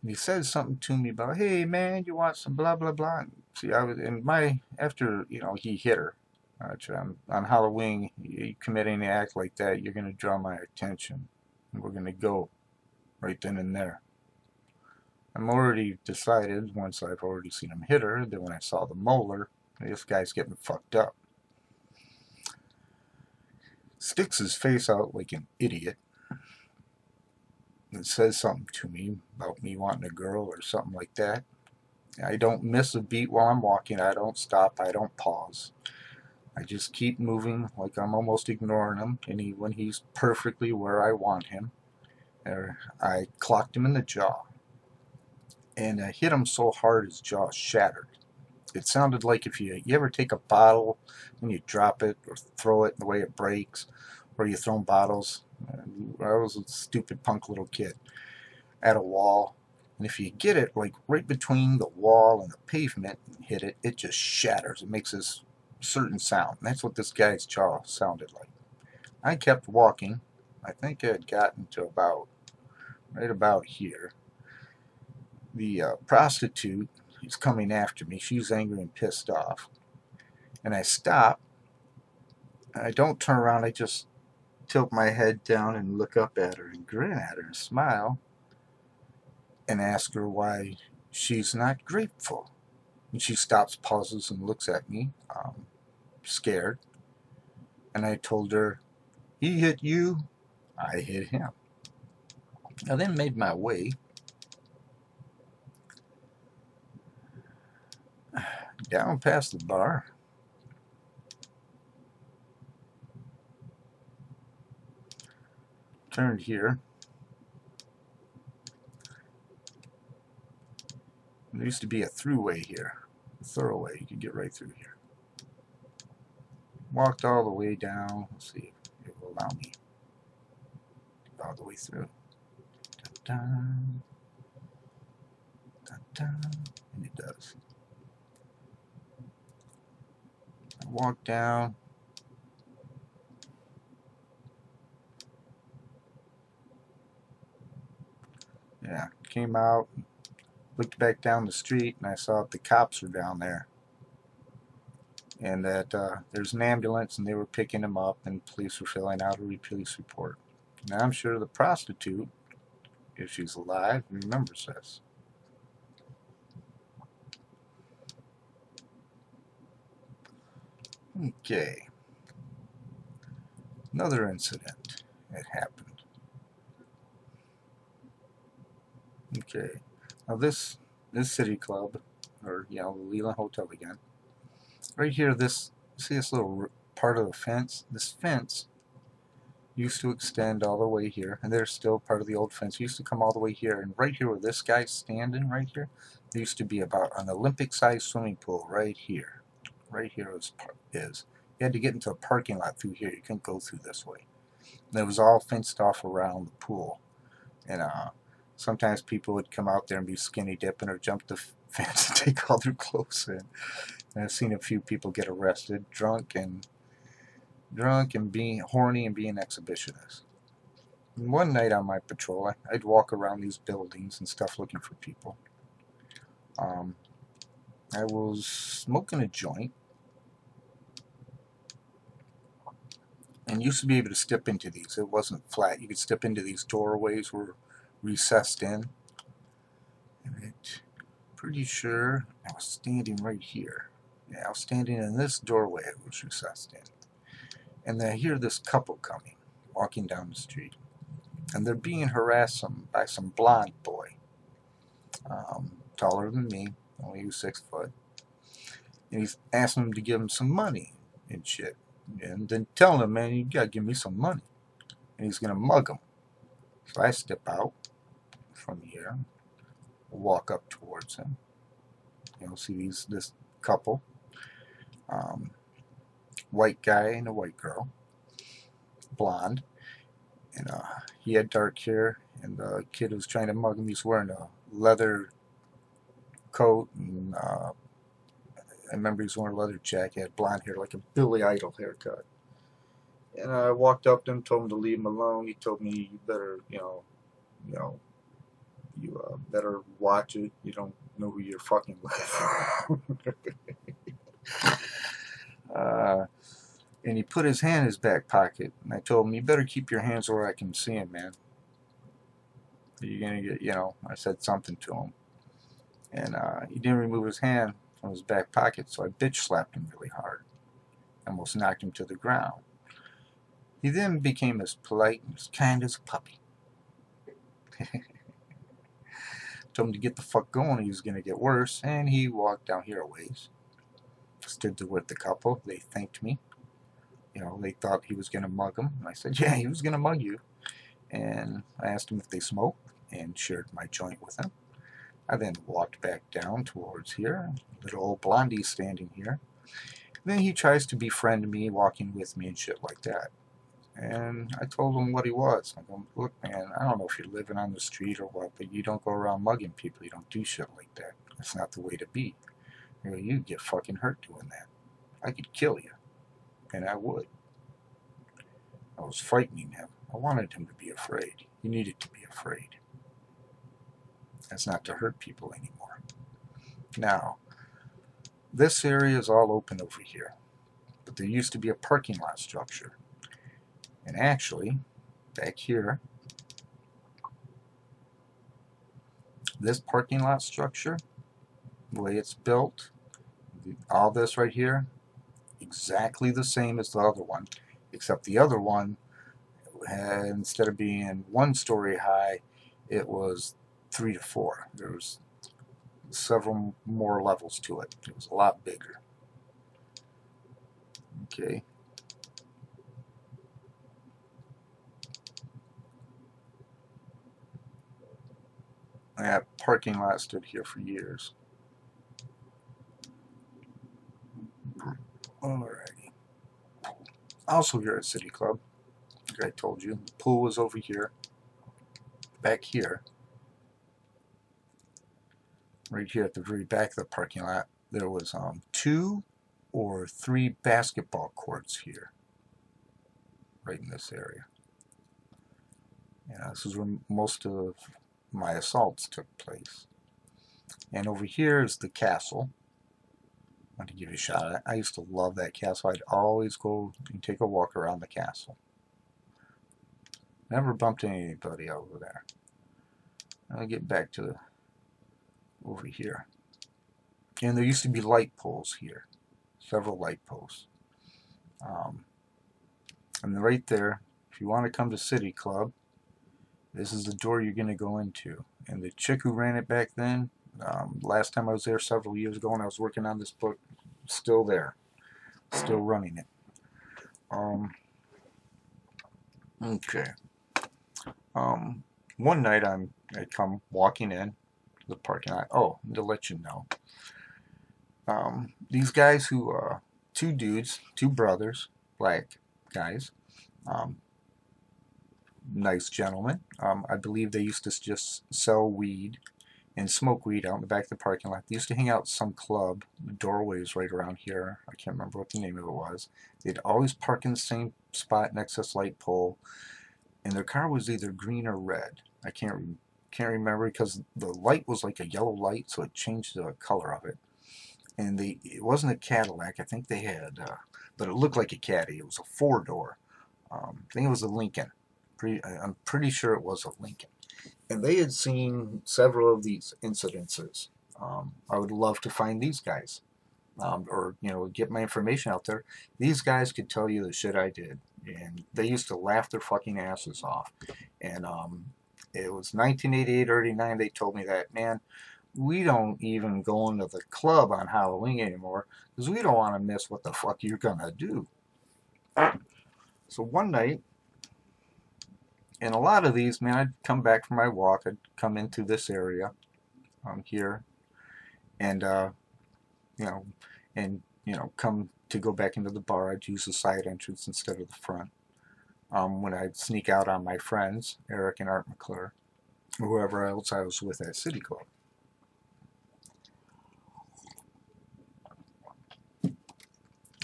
And he says something to me about, "Hey man, you want some blah blah blah?" See, I was in my after you know he hit her. Uh, on, on Halloween, you commit any act like that, you're gonna draw my attention, and we're gonna go right then and there. I'm already decided, once I've already seen him hit her, that when I saw the molar, this guy's getting fucked up. Sticks his face out like an idiot. And says something to me about me wanting a girl or something like that. I don't miss a beat while I'm walking. I don't stop. I don't pause. I just keep moving like I'm almost ignoring him. And he, when he's perfectly where I want him, I clocked him in the jaw and I hit him so hard his jaw shattered. It sounded like if you, you ever take a bottle and you drop it or throw it the way it breaks, or you throw bottles. I was a stupid punk little kid at a wall, and if you get it like right between the wall and the pavement and hit it, it just shatters. It makes this certain sound. And that's what this guy's jaw sounded like. I kept walking. I think I had gotten to about right about here the uh, prostitute is coming after me. She's angry and pissed off. And I stop. I don't turn around. I just tilt my head down and look up at her and grin at her and smile and ask her why she's not grateful. And she stops, pauses, and looks at me, um, scared. And I told her, he hit you, I hit him. I then made my way down past the bar. Turned here. There used to be a throughway here, a thoroughway. You could get right through here. Walked all the way down. Let's see if it will allow me all the way through. Dun, dun, dun, and it does. Walk down. Yeah, came out, looked back down the street, and I saw that the cops were down there. And that uh, there's an ambulance, and they were picking him up, and police were filling out a police report. Now I'm sure the prostitute, if she's alive, remembers this. Okay. Another incident that happened. Okay. Now this this city club, or know, the Hotel again. Right here, this see this little part of the fence. This fence used to extend all the way here, and there's still part of the old fence. It used to come all the way here, and right here where this guy's standing, right here, there used to be about an Olympic-sized swimming pool right here right here is, is. You had to get into a parking lot through here. You couldn't go through this way. And it was all fenced off around the pool. And uh, sometimes people would come out there and be skinny dipping or jump the <laughs> fence and take all their clothes in. And I've seen a few people get arrested, drunk and drunk and being horny and being exhibitionists. And one night on my patrol, I'd walk around these buildings and stuff looking for people. Um, I was smoking a joint and used to be able to step into these. It wasn't flat. You could step into these doorways were recessed in. And pretty sure I was standing right here. Yeah, I was standing in this doorway it was recessed in. And I hear this couple coming, walking down the street. And they're being harassed some, by some blonde boy. Um, taller than me, only was six foot. And he's asking him to give him some money and shit. And then telling him, man, you gotta give me some money. And he's gonna mug him. So I step out from here, walk up towards him. You know, see these this couple, um, white guy and a white girl, blonde, and uh, he had dark hair, and the kid was trying to mug him. He's wearing a leather coat, and uh, I remember he was wearing a leather jacket, had blonde hair, like a Billy Idol haircut. And I walked up to him, told him to leave him alone. He told me, "You better, you know, you know, you uh, better watch it. You don't know who you're fucking with." <laughs> uh, and he put his hand in his back pocket, and I told him, "You better keep your hands where I can see him, man. You're gonna get, you know." I said something to him, and uh, he didn't remove his hand from his back pocket, so I bitch slapped him really hard, almost knocked him to the ground. He then became as polite and as kind as a puppy. <laughs> Told him to get the fuck going, he was gonna get worse, and he walked down here a ways. Stood there with the couple, they thanked me. You know, they thought he was gonna mug them. And I said, yeah, he was gonna mug you. And I asked him if they smoked, and shared my joint with them. I then walked back down towards here, little old blondie standing here. then he tries to befriend me, walking with me and shit like that. And I told him what he was. I go, look, man, I don't know if you're living on the street or what, but you don't go around mugging people. You don't do shit like that. That's not the way to be. You know, you'd get fucking hurt doing that. I could kill you. And I would. I was frightening him. I wanted him to be afraid. He needed to be afraid. That's not to hurt people anymore. Now, this area is all open over here. But there used to be a parking lot structure. And actually, back here, this parking lot structure, the way it's built, all this right here, exactly the same as the other one, except the other one, instead of being one story high, it was three to four. There was several more levels to it. It was a lot bigger. Okay. That parking lot stood here for years. Alrighty. Also here at City Club, like I told you, the pool was over here. Back here, right here at the very back of the parking lot, there was um, two or three basketball courts here, right in this area. Yeah, this is where most of my assaults took place. And over here is the castle. I want to give you a shot. I used to love that castle. I'd always go and take a walk around the castle. Never bumped anybody over there. I'll get back to over here. And there used to be light poles here. Several light poles. Um, and right there, if you want to come to City Club, this is the door you're going to go into. And the chick who ran it back then, um, last time I was there several years ago and I was working on this book, still there. Still running it. Um, okay. Um, one night I'm I come walking in the parking lot. Oh, to let you know. Um, these guys who are two dudes, two brothers, black guys, um, nice gentlemen. Um, I believe they used to just sell weed and smoke weed out in the back of the parking lot. They used to hang out some club. The doorway is right around here. I can't remember what the name of it was. They'd always park in the same spot next to this light pole. And their car was either green or red. I can't can't remember because the light was like a yellow light, so it changed the color of it. and they it wasn't a Cadillac. I think they had, uh, but it looked like a Caddy. It was a four door. Um, I think it was a Lincoln. Pretty, I'm pretty sure it was a Lincoln. And they had seen several of these incidences. Um, I would love to find these guys, um, or you know, get my information out there. These guys could tell you the shit I did, and they used to laugh their fucking asses off. And um, it was 1988 or 89. They told me that man, we don't even go into the club on Halloween anymore because we don't want to miss what the fuck you're gonna do. So one night, and a lot of these, man, I'd come back from my walk, I'd come into this area, um, here, and uh, you know, and you know, come to go back into the bar, I'd use the side entrance instead of the front. Um, when I'd sneak out on my friends, Eric and Art McClure, or whoever else I was with at City Club.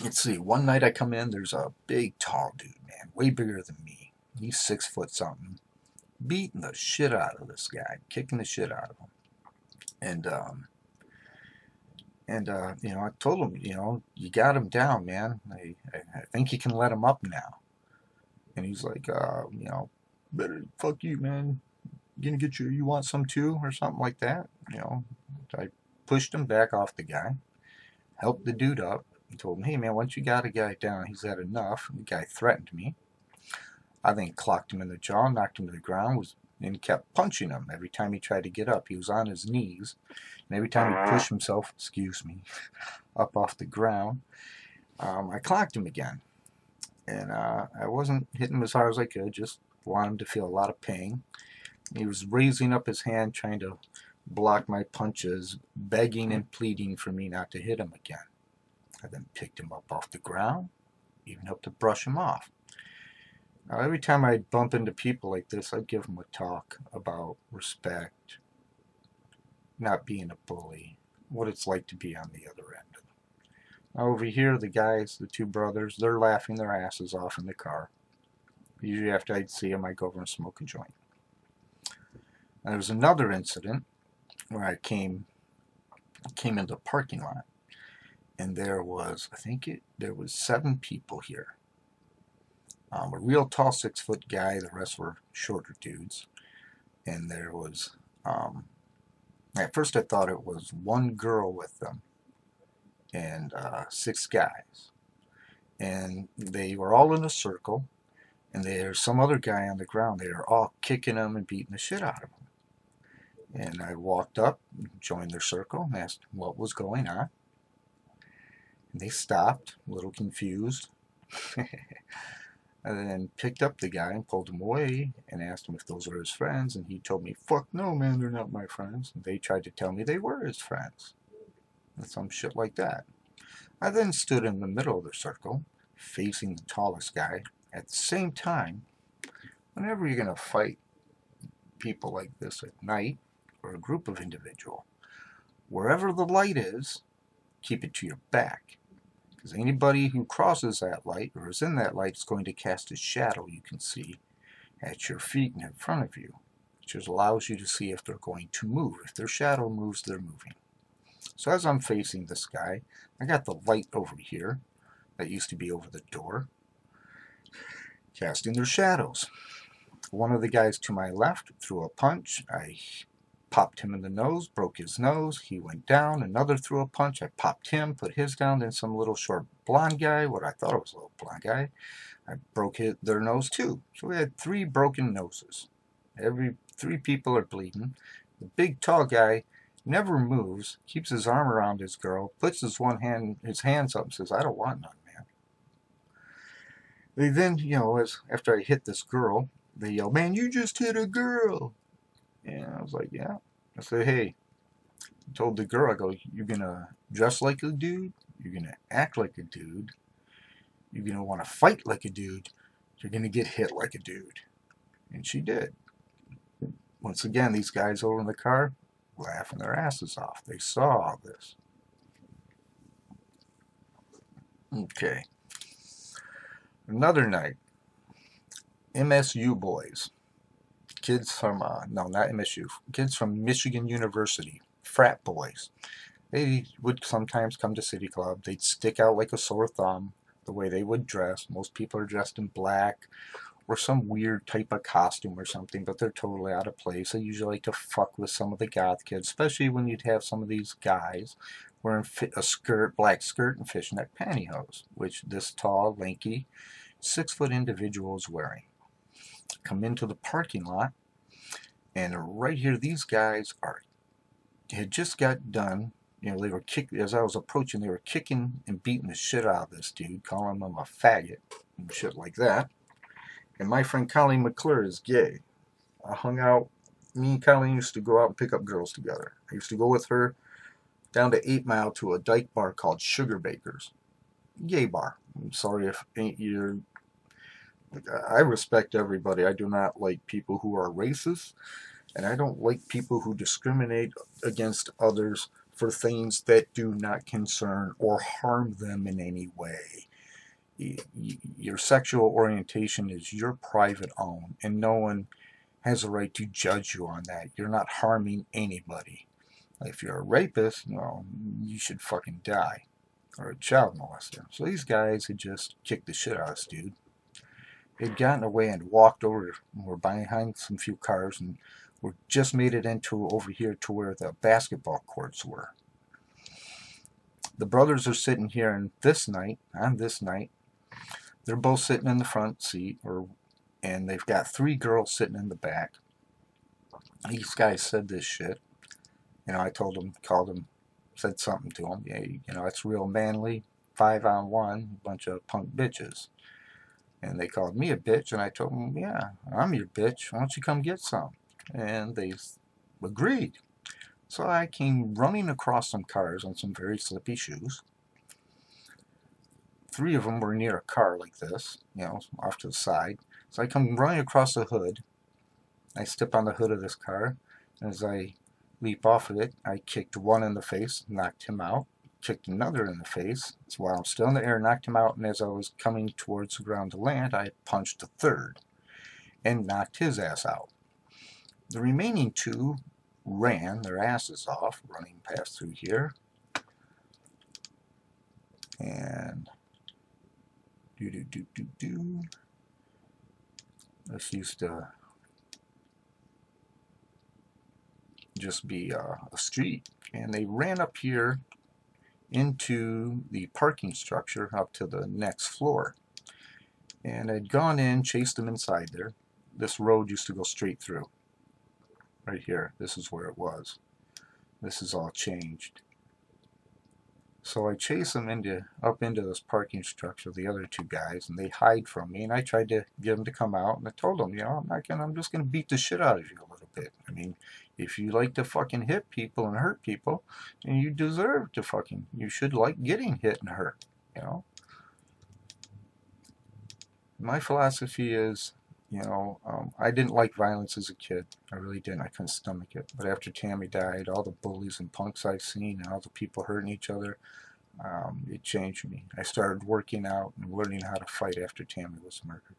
Let's see. One night I come in, there's a big, tall dude, man, way bigger than me. He's six foot something, beating the shit out of this guy, kicking the shit out of him, and um, and uh, you know, I told him, you know, you got him down, man. I, I, I think you can let him up now. And he's like, uh, you know, better fuck you, man. You gonna get you? You want some too, or something like that? You know, I pushed him back off the guy, helped the dude up, and told him, hey man, once you got a guy down, he's had enough. And the guy threatened me. I then clocked him in the jaw, knocked him to the ground, was and kept punching him every time he tried to get up. He was on his knees, and every time he pushed himself, excuse me, <laughs> up off the ground, um, I clocked him again. And uh, I wasn't hitting him as hard as I could, just wanted him to feel a lot of pain. He was raising up his hand, trying to block my punches, begging and pleading for me not to hit him again. I then picked him up off the ground, even helped to brush him off. Now, every time I'd bump into people like this, I'd give them a talk about respect, not being a bully, what it's like to be on the other end. Now, over here, the guys, the two brothers, they're laughing their asses off in the car. Usually, after I'd see them, I'd go over and smoke a joint. Now, there was another incident where I came came into the parking lot, and there was, I think it, there was seven people here. Um, a real tall six foot guy, the rest were shorter dudes. And there was, um, at first I thought it was one girl with them and uh, six guys. And they were all in a circle, and there's some other guy on the ground. They were all kicking him and beating the shit out of him. And I walked up, joined their circle, and asked what was going on. And they stopped, a little confused. <laughs> and then picked up the guy and pulled him away and asked him if those were his friends. And he told me, fuck no, man, they're not my friends. And they tried to tell me they were his friends. Some shit like that. I then stood in the middle of the circle, facing the tallest guy. At the same time, whenever you're going to fight people like this at night, or a group of individual, wherever the light is, keep it to your back. Because anybody who crosses that light or is in that light is going to cast a shadow you can see at your feet and in front of you, which allows you to see if they're going to move. If their shadow moves, they're moving. So as I'm facing this guy, I got the light over here that used to be over the door, casting their shadows. One of the guys to my left threw a punch. I popped him in the nose, broke his nose. He went down. Another threw a punch. I popped him, put his down. Then some little short blonde guy, what I thought was a little blonde guy, I broke his, their nose too. So we had three broken noses. Every three people are bleeding. The big tall guy never moves, keeps his arm around his girl, puts his one hand, his hands up, and says, "I don't want none, man." They then, you know, as after I hit this girl, they yell, "Man, you just hit a girl!" And I was like, "Yeah." I said, "Hey," I told the girl, "I go, you're gonna dress like a dude, you're gonna act like a dude, you're gonna want to fight like a dude, you're gonna get hit like a dude," and she did. Once again, these guys over in the car, laughing their asses off. They saw all this. Okay. Another night. MSU boys. Kids from, uh, no, not MSU. Kids from Michigan University. Frat boys. They would sometimes come to City Club. They'd stick out like a sore thumb the way they would dress. Most people are dressed in black or some weird type of costume or something, but they're totally out of place. I usually like to fuck with some of the goth kids, especially when you'd have some of these guys wearing a skirt, black skirt and fishnet pantyhose, which this tall, lanky, six foot individual is wearing. Come into the parking lot, and right here, these guys are had just got done you know, they were kick as I was approaching, they were kicking and beating the shit out of this dude, calling him a faggot and shit like that. And my friend Colleen McClure is gay. I hung out. Me and Colleen used to go out and pick up girls together. I used to go with her down to Eight Mile to a dyke bar called Sugar Bakers, gay bar. I'm sorry if ain't you're. I respect everybody. I do not like people who are racist, and I don't like people who discriminate against others for things that do not concern or harm them in any way. Your sexual orientation is your private own, and no one has a right to judge you on that. You're not harming anybody. If you're a rapist, well, you should fucking die. Or a child molester. So these guys had just kicked the shit out of this dude. They'd gotten away and walked over, and were behind some few cars, and we just made it into over here to where the basketball courts were. The brothers are sitting here, and this night, on this night, they're both sitting in the front seat, or and they've got three girls sitting in the back. These guys said this shit. You know, I told them, called them, said something to them. Yeah, you know, it's real manly, five on one, bunch of punk bitches. And they called me a bitch, and I told them, yeah, I'm your bitch. Why don't you come get some? and they agreed. So I came running across some cars on some very slippy shoes. Three of them were near a car like this, you know, off to the side. So I come running across the hood. I step on the hood of this car. And As I leap off of it, I kicked one in the face, knocked him out. Kicked another in the face. So while I'm still in the air, knocked him out. And as I was coming towards the ground to land, I punched a third and knocked his ass out. The remaining two ran their asses off, running past through here. And do do do do do. This used to just be uh, a street, and they ran up here into the parking structure up to the next floor. And I'd gone in, chased them inside there. This road used to go straight through right here. This is where it was. This is all changed. So I chase them into up into this parking structure, the other two guys, and they hide from me. And I tried to get them to come out, and I told them, you know, I'm not gonna, I'm just gonna beat the shit out of you a little bit. I mean, if you like to fucking hit people and hurt people, then you deserve to fucking, you should like getting hit and hurt, you know. My philosophy is you know, um, I didn't like violence as a kid. I really didn't. I couldn't stomach it. But after Tammie died, all the bullies and punks I've seen and all the people hurting each other, um, it changed me. I started working out and learning how to fight after Tammie was murdered.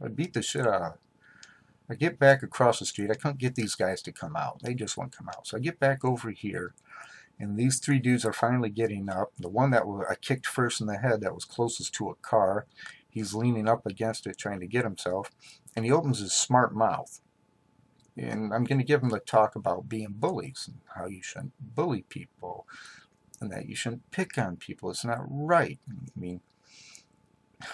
I beat the shit out of I get back across the street. I couldn't get these guys to come out. They just won't come out. So I get back over here, and these three dudes are finally getting up. The one that was, I kicked first in the head that was closest to a car, he's leaning up against it trying to get himself and he opens his smart mouth. And I'm going to give him the talk about being bullies and how you shouldn't bully people and that you shouldn't pick on people. It's not right. I mean <sighs>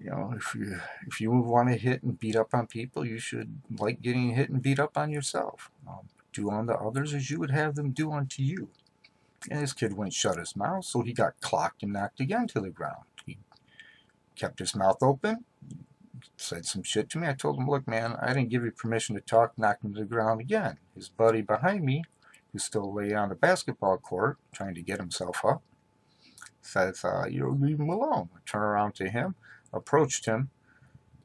you know if you if you want to hit and beat up on people you should like getting hit and beat up on yourself. Um, do unto others as you would have them do unto you. And this kid wouldn't shut his mouth so he got clocked and knocked again to the ground kept his mouth open said some shit to me. I told him, look, man, I didn't give you permission to talk, knocked him to the ground again. His buddy behind me, who still lay on the basketball court, trying to get himself up, says, uh, you leave him alone. I turn around to him, approached him,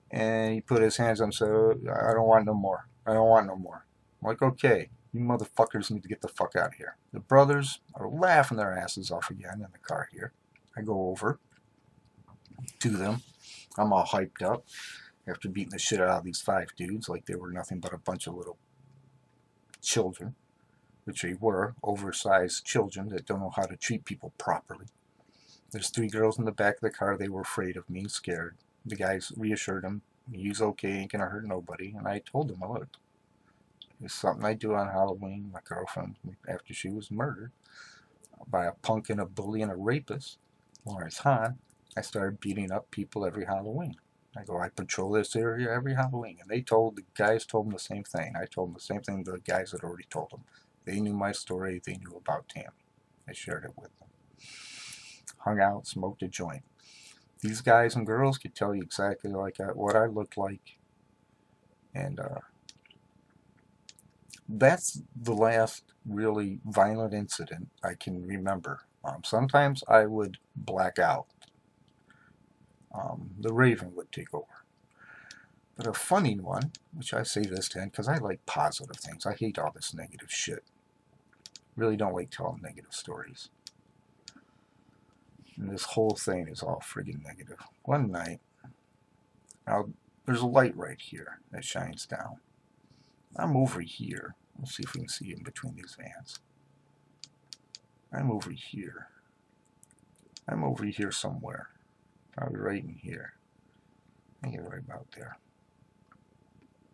and he put his hands on said, I don't want no more. I don't want no more. I'm like, okay, you motherfuckers need to get the fuck out of here. The brothers are laughing their asses off again in the car here. I go over to them. I'm all hyped up after beating the shit out of these five dudes like they were nothing but a bunch of little children. which they were, oversized children that don't know how to treat people properly. There's three girls in the back of the car. They were afraid of me, scared. The guys reassured them, he's okay, ain't gonna hurt nobody. And I told them, look, it's something I do on Halloween. My girlfriend, after she was murdered by a punk and a bully and a rapist, Lawrence Hahn, I started beating up people every Halloween. I go, I patrol this area every Halloween. And they told, the guys told them the same thing. I told them the same thing the guys had already told them. They knew my story. They knew about Tammie. I shared it with them. Hung out, smoked a joint. These guys and girls could tell you exactly like I, what I looked like. And uh, that's the last really violent incident I can remember. Um, sometimes I would black out. Um, the Raven would take over. But a funny one, which I say this to end because I like positive things. I hate all this negative shit. Really don't like telling negative stories. And this whole thing is all friggin' negative. One night, now there's a light right here that shines down. I'm over here. Let's see if we can see in between these vans. I'm over here. I'm over here somewhere. Probably right in here. I think right about there.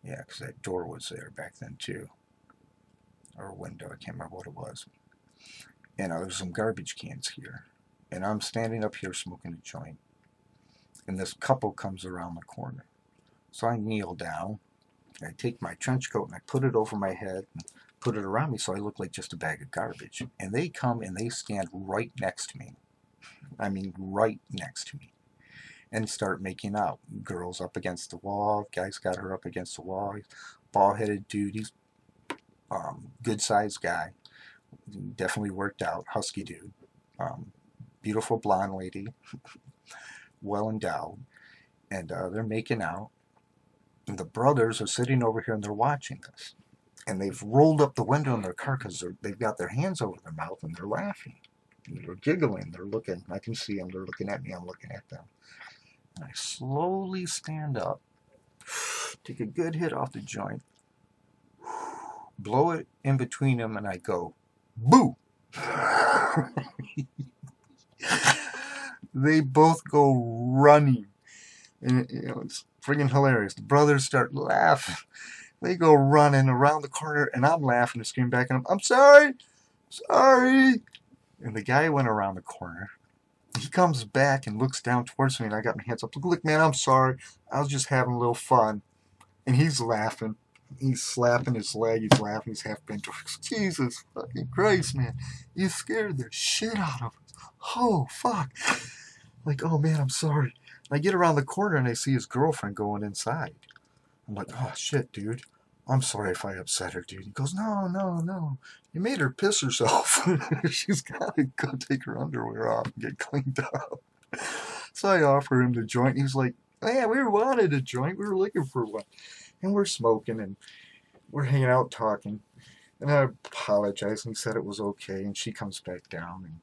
Yeah, because that door was there back then too. Or a window, I can't remember what it was. And uh, there's some garbage cans here. And I'm standing up here smoking a joint. And this couple comes around the corner. So I kneel down. I take my trench coat and I put it over my head and put it around me so I look like just a bag of garbage. And they come and they stand right next to me. I mean, right next to me. And start making out. Girls up against the wall. Guys got her up against the wall. Ball headed dude. He's um, good sized guy. Definitely worked out. Husky dude. Um, beautiful blonde lady. <laughs> well endowed. And uh, they're making out. And the brothers are sitting over here and they're watching this. And they've rolled up the window in their car because they've got their hands over their mouth and they're laughing. And they're giggling. They're looking. I can see them. They're looking at me. I'm looking at them. I slowly stand up, take a good hit off the joint, blow it in between them, and I go, boo! <laughs> they both go running. And you know, it's friggin' hilarious. The brothers start laughing. They go running around the corner, and I'm laughing and screaming back at them, I'm sorry! Sorry! And the guy went around the corner. Comes back and looks down towards me, and I got my hands up. Look, look, man, I'm sorry. I was just having a little fun. And he's laughing. He's slapping his leg. He's laughing. He's half bent over. <laughs> Jesus fucking Christ, man. You scared the shit out of us. Oh, fuck. Like, oh, man, I'm sorry. I get around the corner, and I see his girlfriend going inside. I'm like, oh, shit, dude. I'm sorry if I upset her, dude. He goes, no, no, no. You made her piss herself. <laughs> She's got to go take her underwear off and get cleaned up. So I offer him the joint. He's like, yeah, we wanted a joint. We were looking for one. And we're smoking and we're hanging out talking. And I apologize. And said it was okay. And she comes back down. And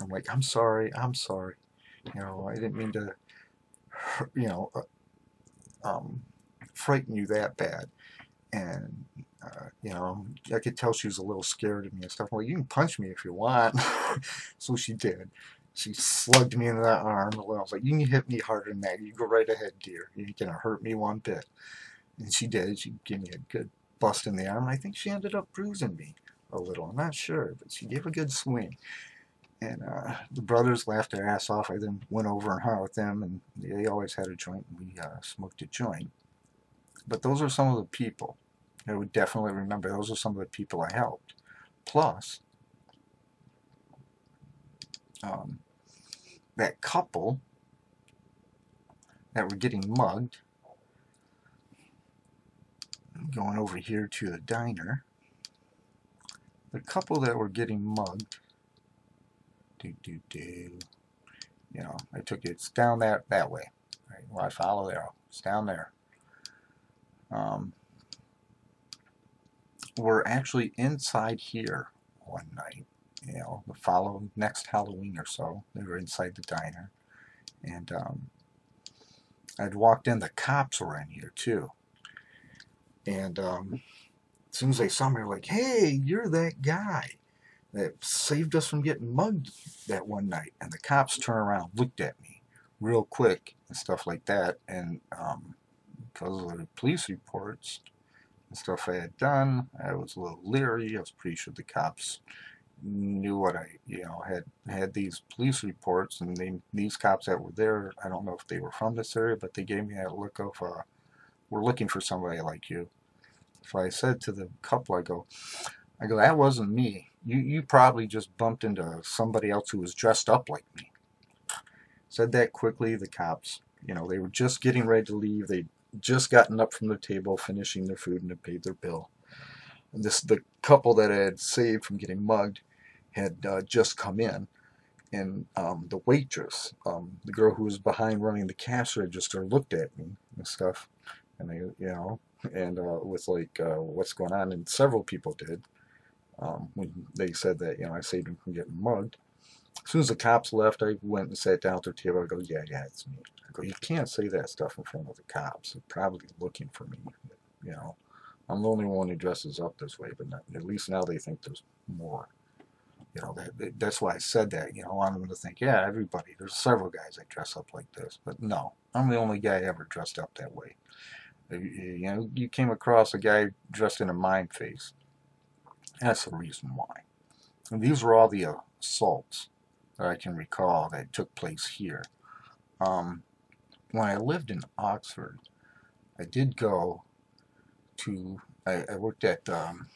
I'm like, I'm sorry. I'm sorry. You know, I didn't mean to, you know, uh, um, frighten you that bad and uh, you know, I could tell she was a little scared of me and stuff. Well, you can punch me if you want. <laughs> so she did. She slugged me in the arm. And I was like, you can hit me harder than that. You go right ahead, dear. You ain't gonna hurt me one bit. And she did. She gave me a good bust in the arm. I think she ended up bruising me a little. I'm not sure, but she gave a good swing. And uh, the brothers laughed their ass off. I then went over and hung with them, and they always had a joint, and we uh, smoked a joint. But those are some of the people. I would definitely remember those are some of the people I helped. Plus, um, that couple that were getting mugged, going over here to the diner, the couple that were getting mugged, do do do, you know, I took it, it's down that, that way, right, well I follow the arrow, it's down there. Um, were actually inside here one night. You know, the following next Halloween or so, they were inside the diner, and um, I'd walked in. The cops were in here too, and um, as soon as they saw me, they're like, "Hey, you're that guy that saved us from getting mugged that one night." And the cops turned around, looked at me real quick and stuff like that, and um, because of the police reports stuff I had done, I was a little leery. I was pretty sure the cops knew what I, you know, had had these police reports, and they these cops that were there. I don't know if they were from this area, but they gave me that look of, uh, "We're looking for somebody like you." So I said to the couple, I go, I go, that wasn't me. You you probably just bumped into somebody else who was dressed up like me. Said that quickly. The cops, you know, they were just getting ready to leave. They just gotten up from the table, finishing their food, and had paid their bill. And this the couple that I had saved from getting mugged had uh, just come in, and um, the waitress, um, the girl who was behind running the cash register, looked at me and stuff, and they, you know, and uh, with like uh, what's going on, and several people did. Um, when they said that, you know, I saved them from getting mugged. As soon as the cops left, I went and sat down at their table. I go, yeah, yeah, it's me. Go, you can't say that stuff in front of the cops. They're probably looking for me. You know, I'm the only one who dresses up this way, but not, at least now they think there's more. You know, that, that- that's why I said that. You know, I want them to think, yeah, everybody, there's several guys that dress up like this. But no, I'm the only guy ever dressed up that way. You- know, you came across a guy dressed in a mime face. That's the reason why. And these were all the assaults that I can recall that took place here. Um, when I lived in Oxford, I did go to, I, I worked at, um,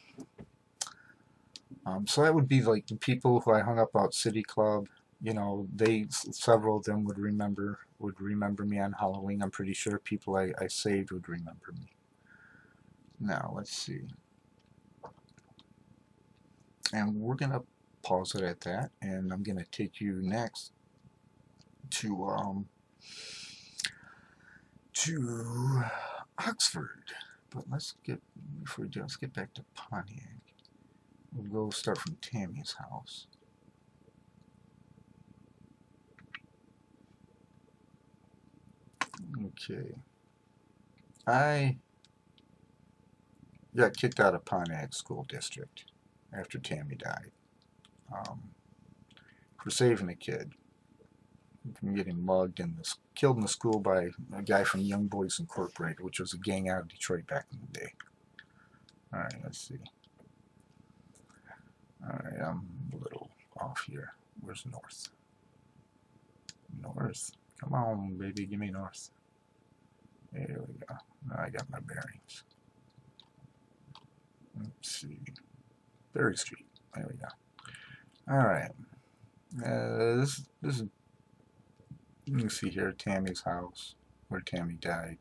um, so that would be like the people who I hung up out City Club. You know, they several of them would remember would remember me on Halloween. I'm pretty sure people I, I saved would remember me. Now let's see, and we're gonna pause it at that, and I'm gonna take you next to um to Oxford. But let's get before we do, let's get back to Pontiac. We'll go start from Tammie's house. Okay. I got kicked out of Pontiac School District after Tammie died um, for saving a kid getting mugged and this, killed in the school by a guy from Young Boys Incorporated, which was a gang out of Detroit back in the day. Alright, let's see. Alright, I'm a little off here. Where's north? North. Come on, baby, give me north. There we go. Now I got my bearings. Let's see. Perry Street. There we go. Alright. Uh, this, this is, you can see here Tammie's house, where Tammie died.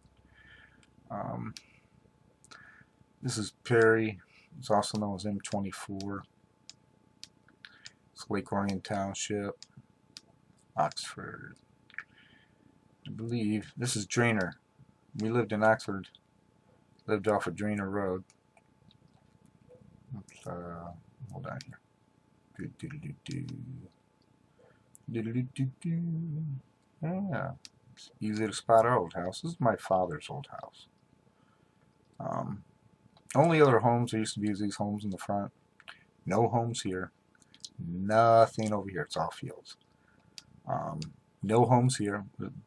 Um, this is Perry. It's also known as M24. It's Lake Orion Township, Oxford. I believe this is Drahner. We lived in Oxford. Lived off of Drahner Road. Oops, uh, hold on here. Do, do, do, do, do. Do, do, do. Yeah, it's easy to spot our old house. This is my father's old house. Um, only other homes, there used to be these homes in the front. No homes here. Nothing over here. It's all fields. Um, no homes here.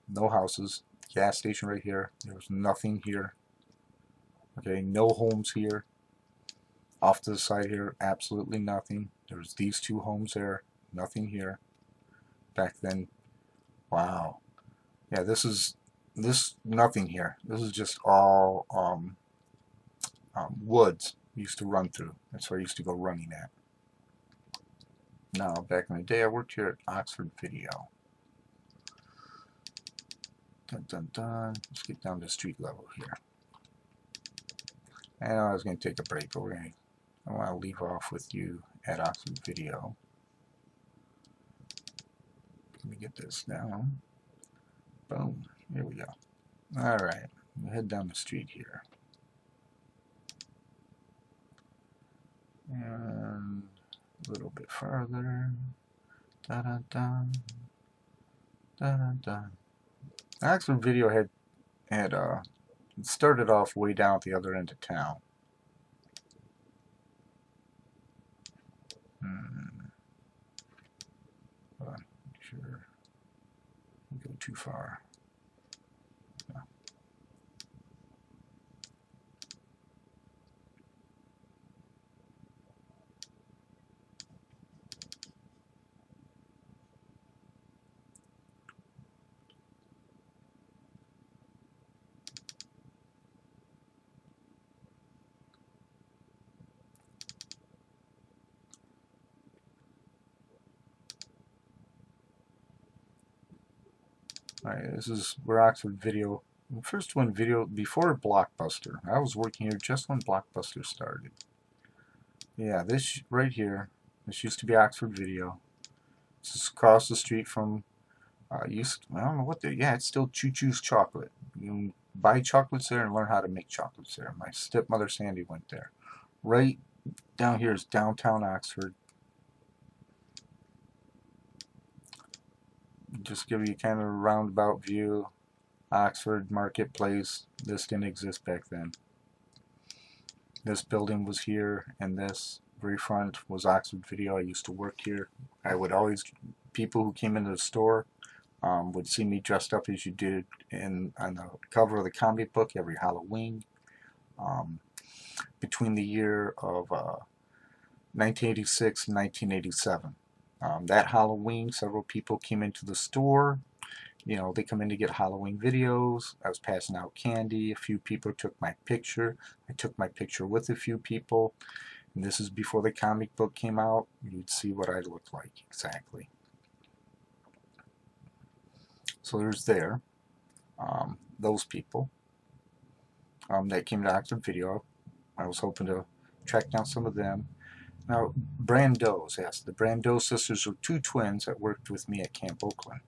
No houses. Gas station right here. There's nothing here. Okay, no homes here. Off to the side here, absolutely nothing. There's these two homes there. Nothing here. Back then, wow. Yeah, this is this nothing here. This is just all um, um, woods used to run through. That's where I used to go running at. Now, back in the day, I worked here at Oxford Video. Dun, dun, dun. Let's get down to street level here. And I was going to take a break, but we're going to, I want to leave off with you at Oxford Video. Let me get this down. Boom. Here we go. Alright. We'll head down the street here. And a little bit farther. Da da da. Da da da. Oxford Video had had uh started off way down at the other end of town. Hmm. Hold on, sure. Don't Go too far. No. Alright, this is where Oxford Video. First one video before Blockbuster. I was working here just when Blockbuster started. Yeah, this right here. This used to be Oxford Video. This is across the street from. Uh, used I don't know what they. Yeah, it's still Choo Choo's Chocolate. You buy chocolates there and learn how to make chocolates there. My stepmother Sandy went there. Right down here is downtown Oxford. Just give you kind of a roundabout view. Oxford Marketplace. This didn't exist back then. This building was here, and this very front was Oxford Video. I used to work here. I would always, people who came into the store um, would see me dressed up as you did in on the cover of the comic book every Halloween. Um, between the year of uh, 1986 and 1987. Um, that Halloween, several people came into the store. You know, they come in to get Halloween videos. I was passing out candy. A few people took my picture. I took my picture with a few people. And this is before the comic book came out. You'd see what I looked like exactly. So there's there. Um, those people um, that came to Oxford Video. I was hoping to track down some of them. Now, Brandeau's, yes, the Brandeau sisters were two twins that worked with me at Camp Oakland.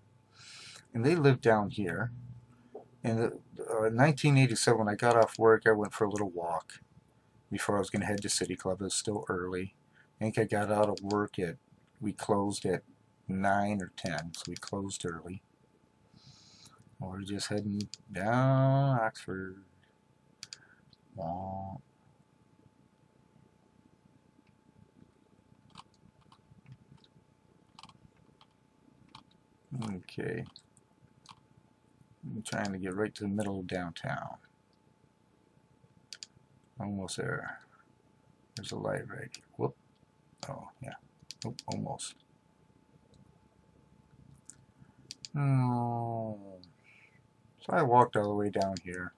And they lived down here. In the, uh, 1987, when I got off work, I went for a little walk before I was going to head to City Club. It was still early. I think I got out of work at, we closed at 9 or 10, so we closed early. We're just heading down Oxford. Okay. I'm trying to get right to the middle of downtown. Almost there. There's a light right here. Whoop. Oh, yeah. Oop, almost. Oh. So I walked all the way down here.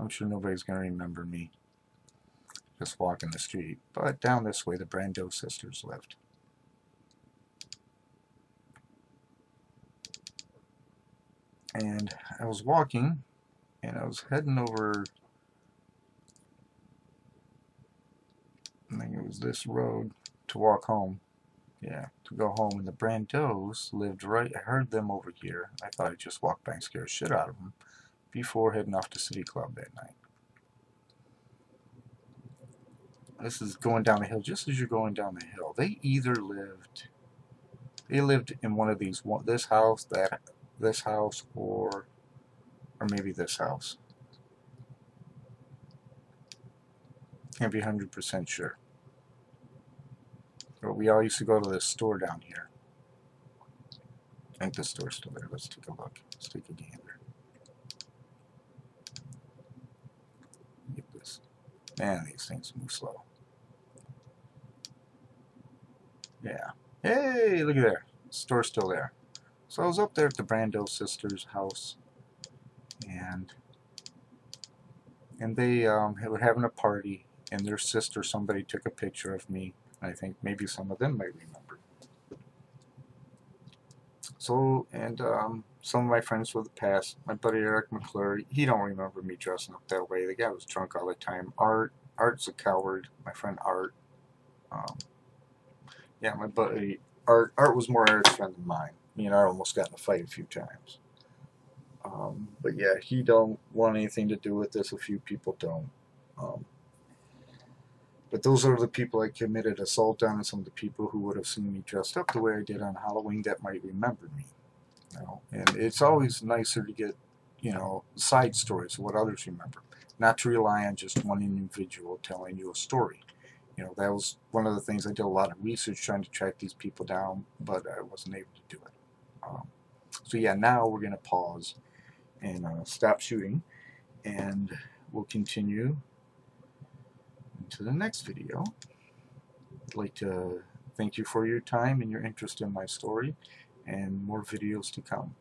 I'm sure nobody's going to remember me just walking the street. But down this way, the Brando sisters lived. And I was walking and I was heading over I think it was this road to walk home. Yeah to go home and the Brandos lived right I heard them over here. I thought I'd just walk by and scare the shit out of them before heading off to City Club that night. This is going down the hill just as you're going down the hill. They either lived they lived in one of these one this house that this house or or maybe this house. Can't be 100% sure. But we all used to go to this store down here. I think the store's still there. Let's take a look. Let's take a gander. Get this. Man, these things move slow. Yeah. Hey, look at there. Store's still there. So I was up there at the Brando sisters' house, and and they um, were having a party, and their sister, somebody took a picture of me. I think maybe some of them might remember. So, and um, some of my friends from the past, my buddy Eric McClure, he don't remember me dressing up that way. The guy was drunk all the time. Art, Art's a coward. My friend Art. Um, yeah, my buddy Art. Art was more Eric's friend than mine me and I almost got in a fight a few times. Um, but yeah, he don't want anything to do with this. A few people don't. Um, but those are the people I committed assault on, and some of the people who would have seen me dressed up the way I did on Halloween that might remember me. You know, and it's always nicer to get, you know, side stories of what others remember, not to rely on just one individual telling you a story. you know, that was one of the things I did a lot of research trying to track these people down, but I wasn't able to do it. So yeah, now we're going to pause and uh, stop shooting, and we'll continue into the next video. I'd like to thank you for your time and your interest in my story, and more videos to come.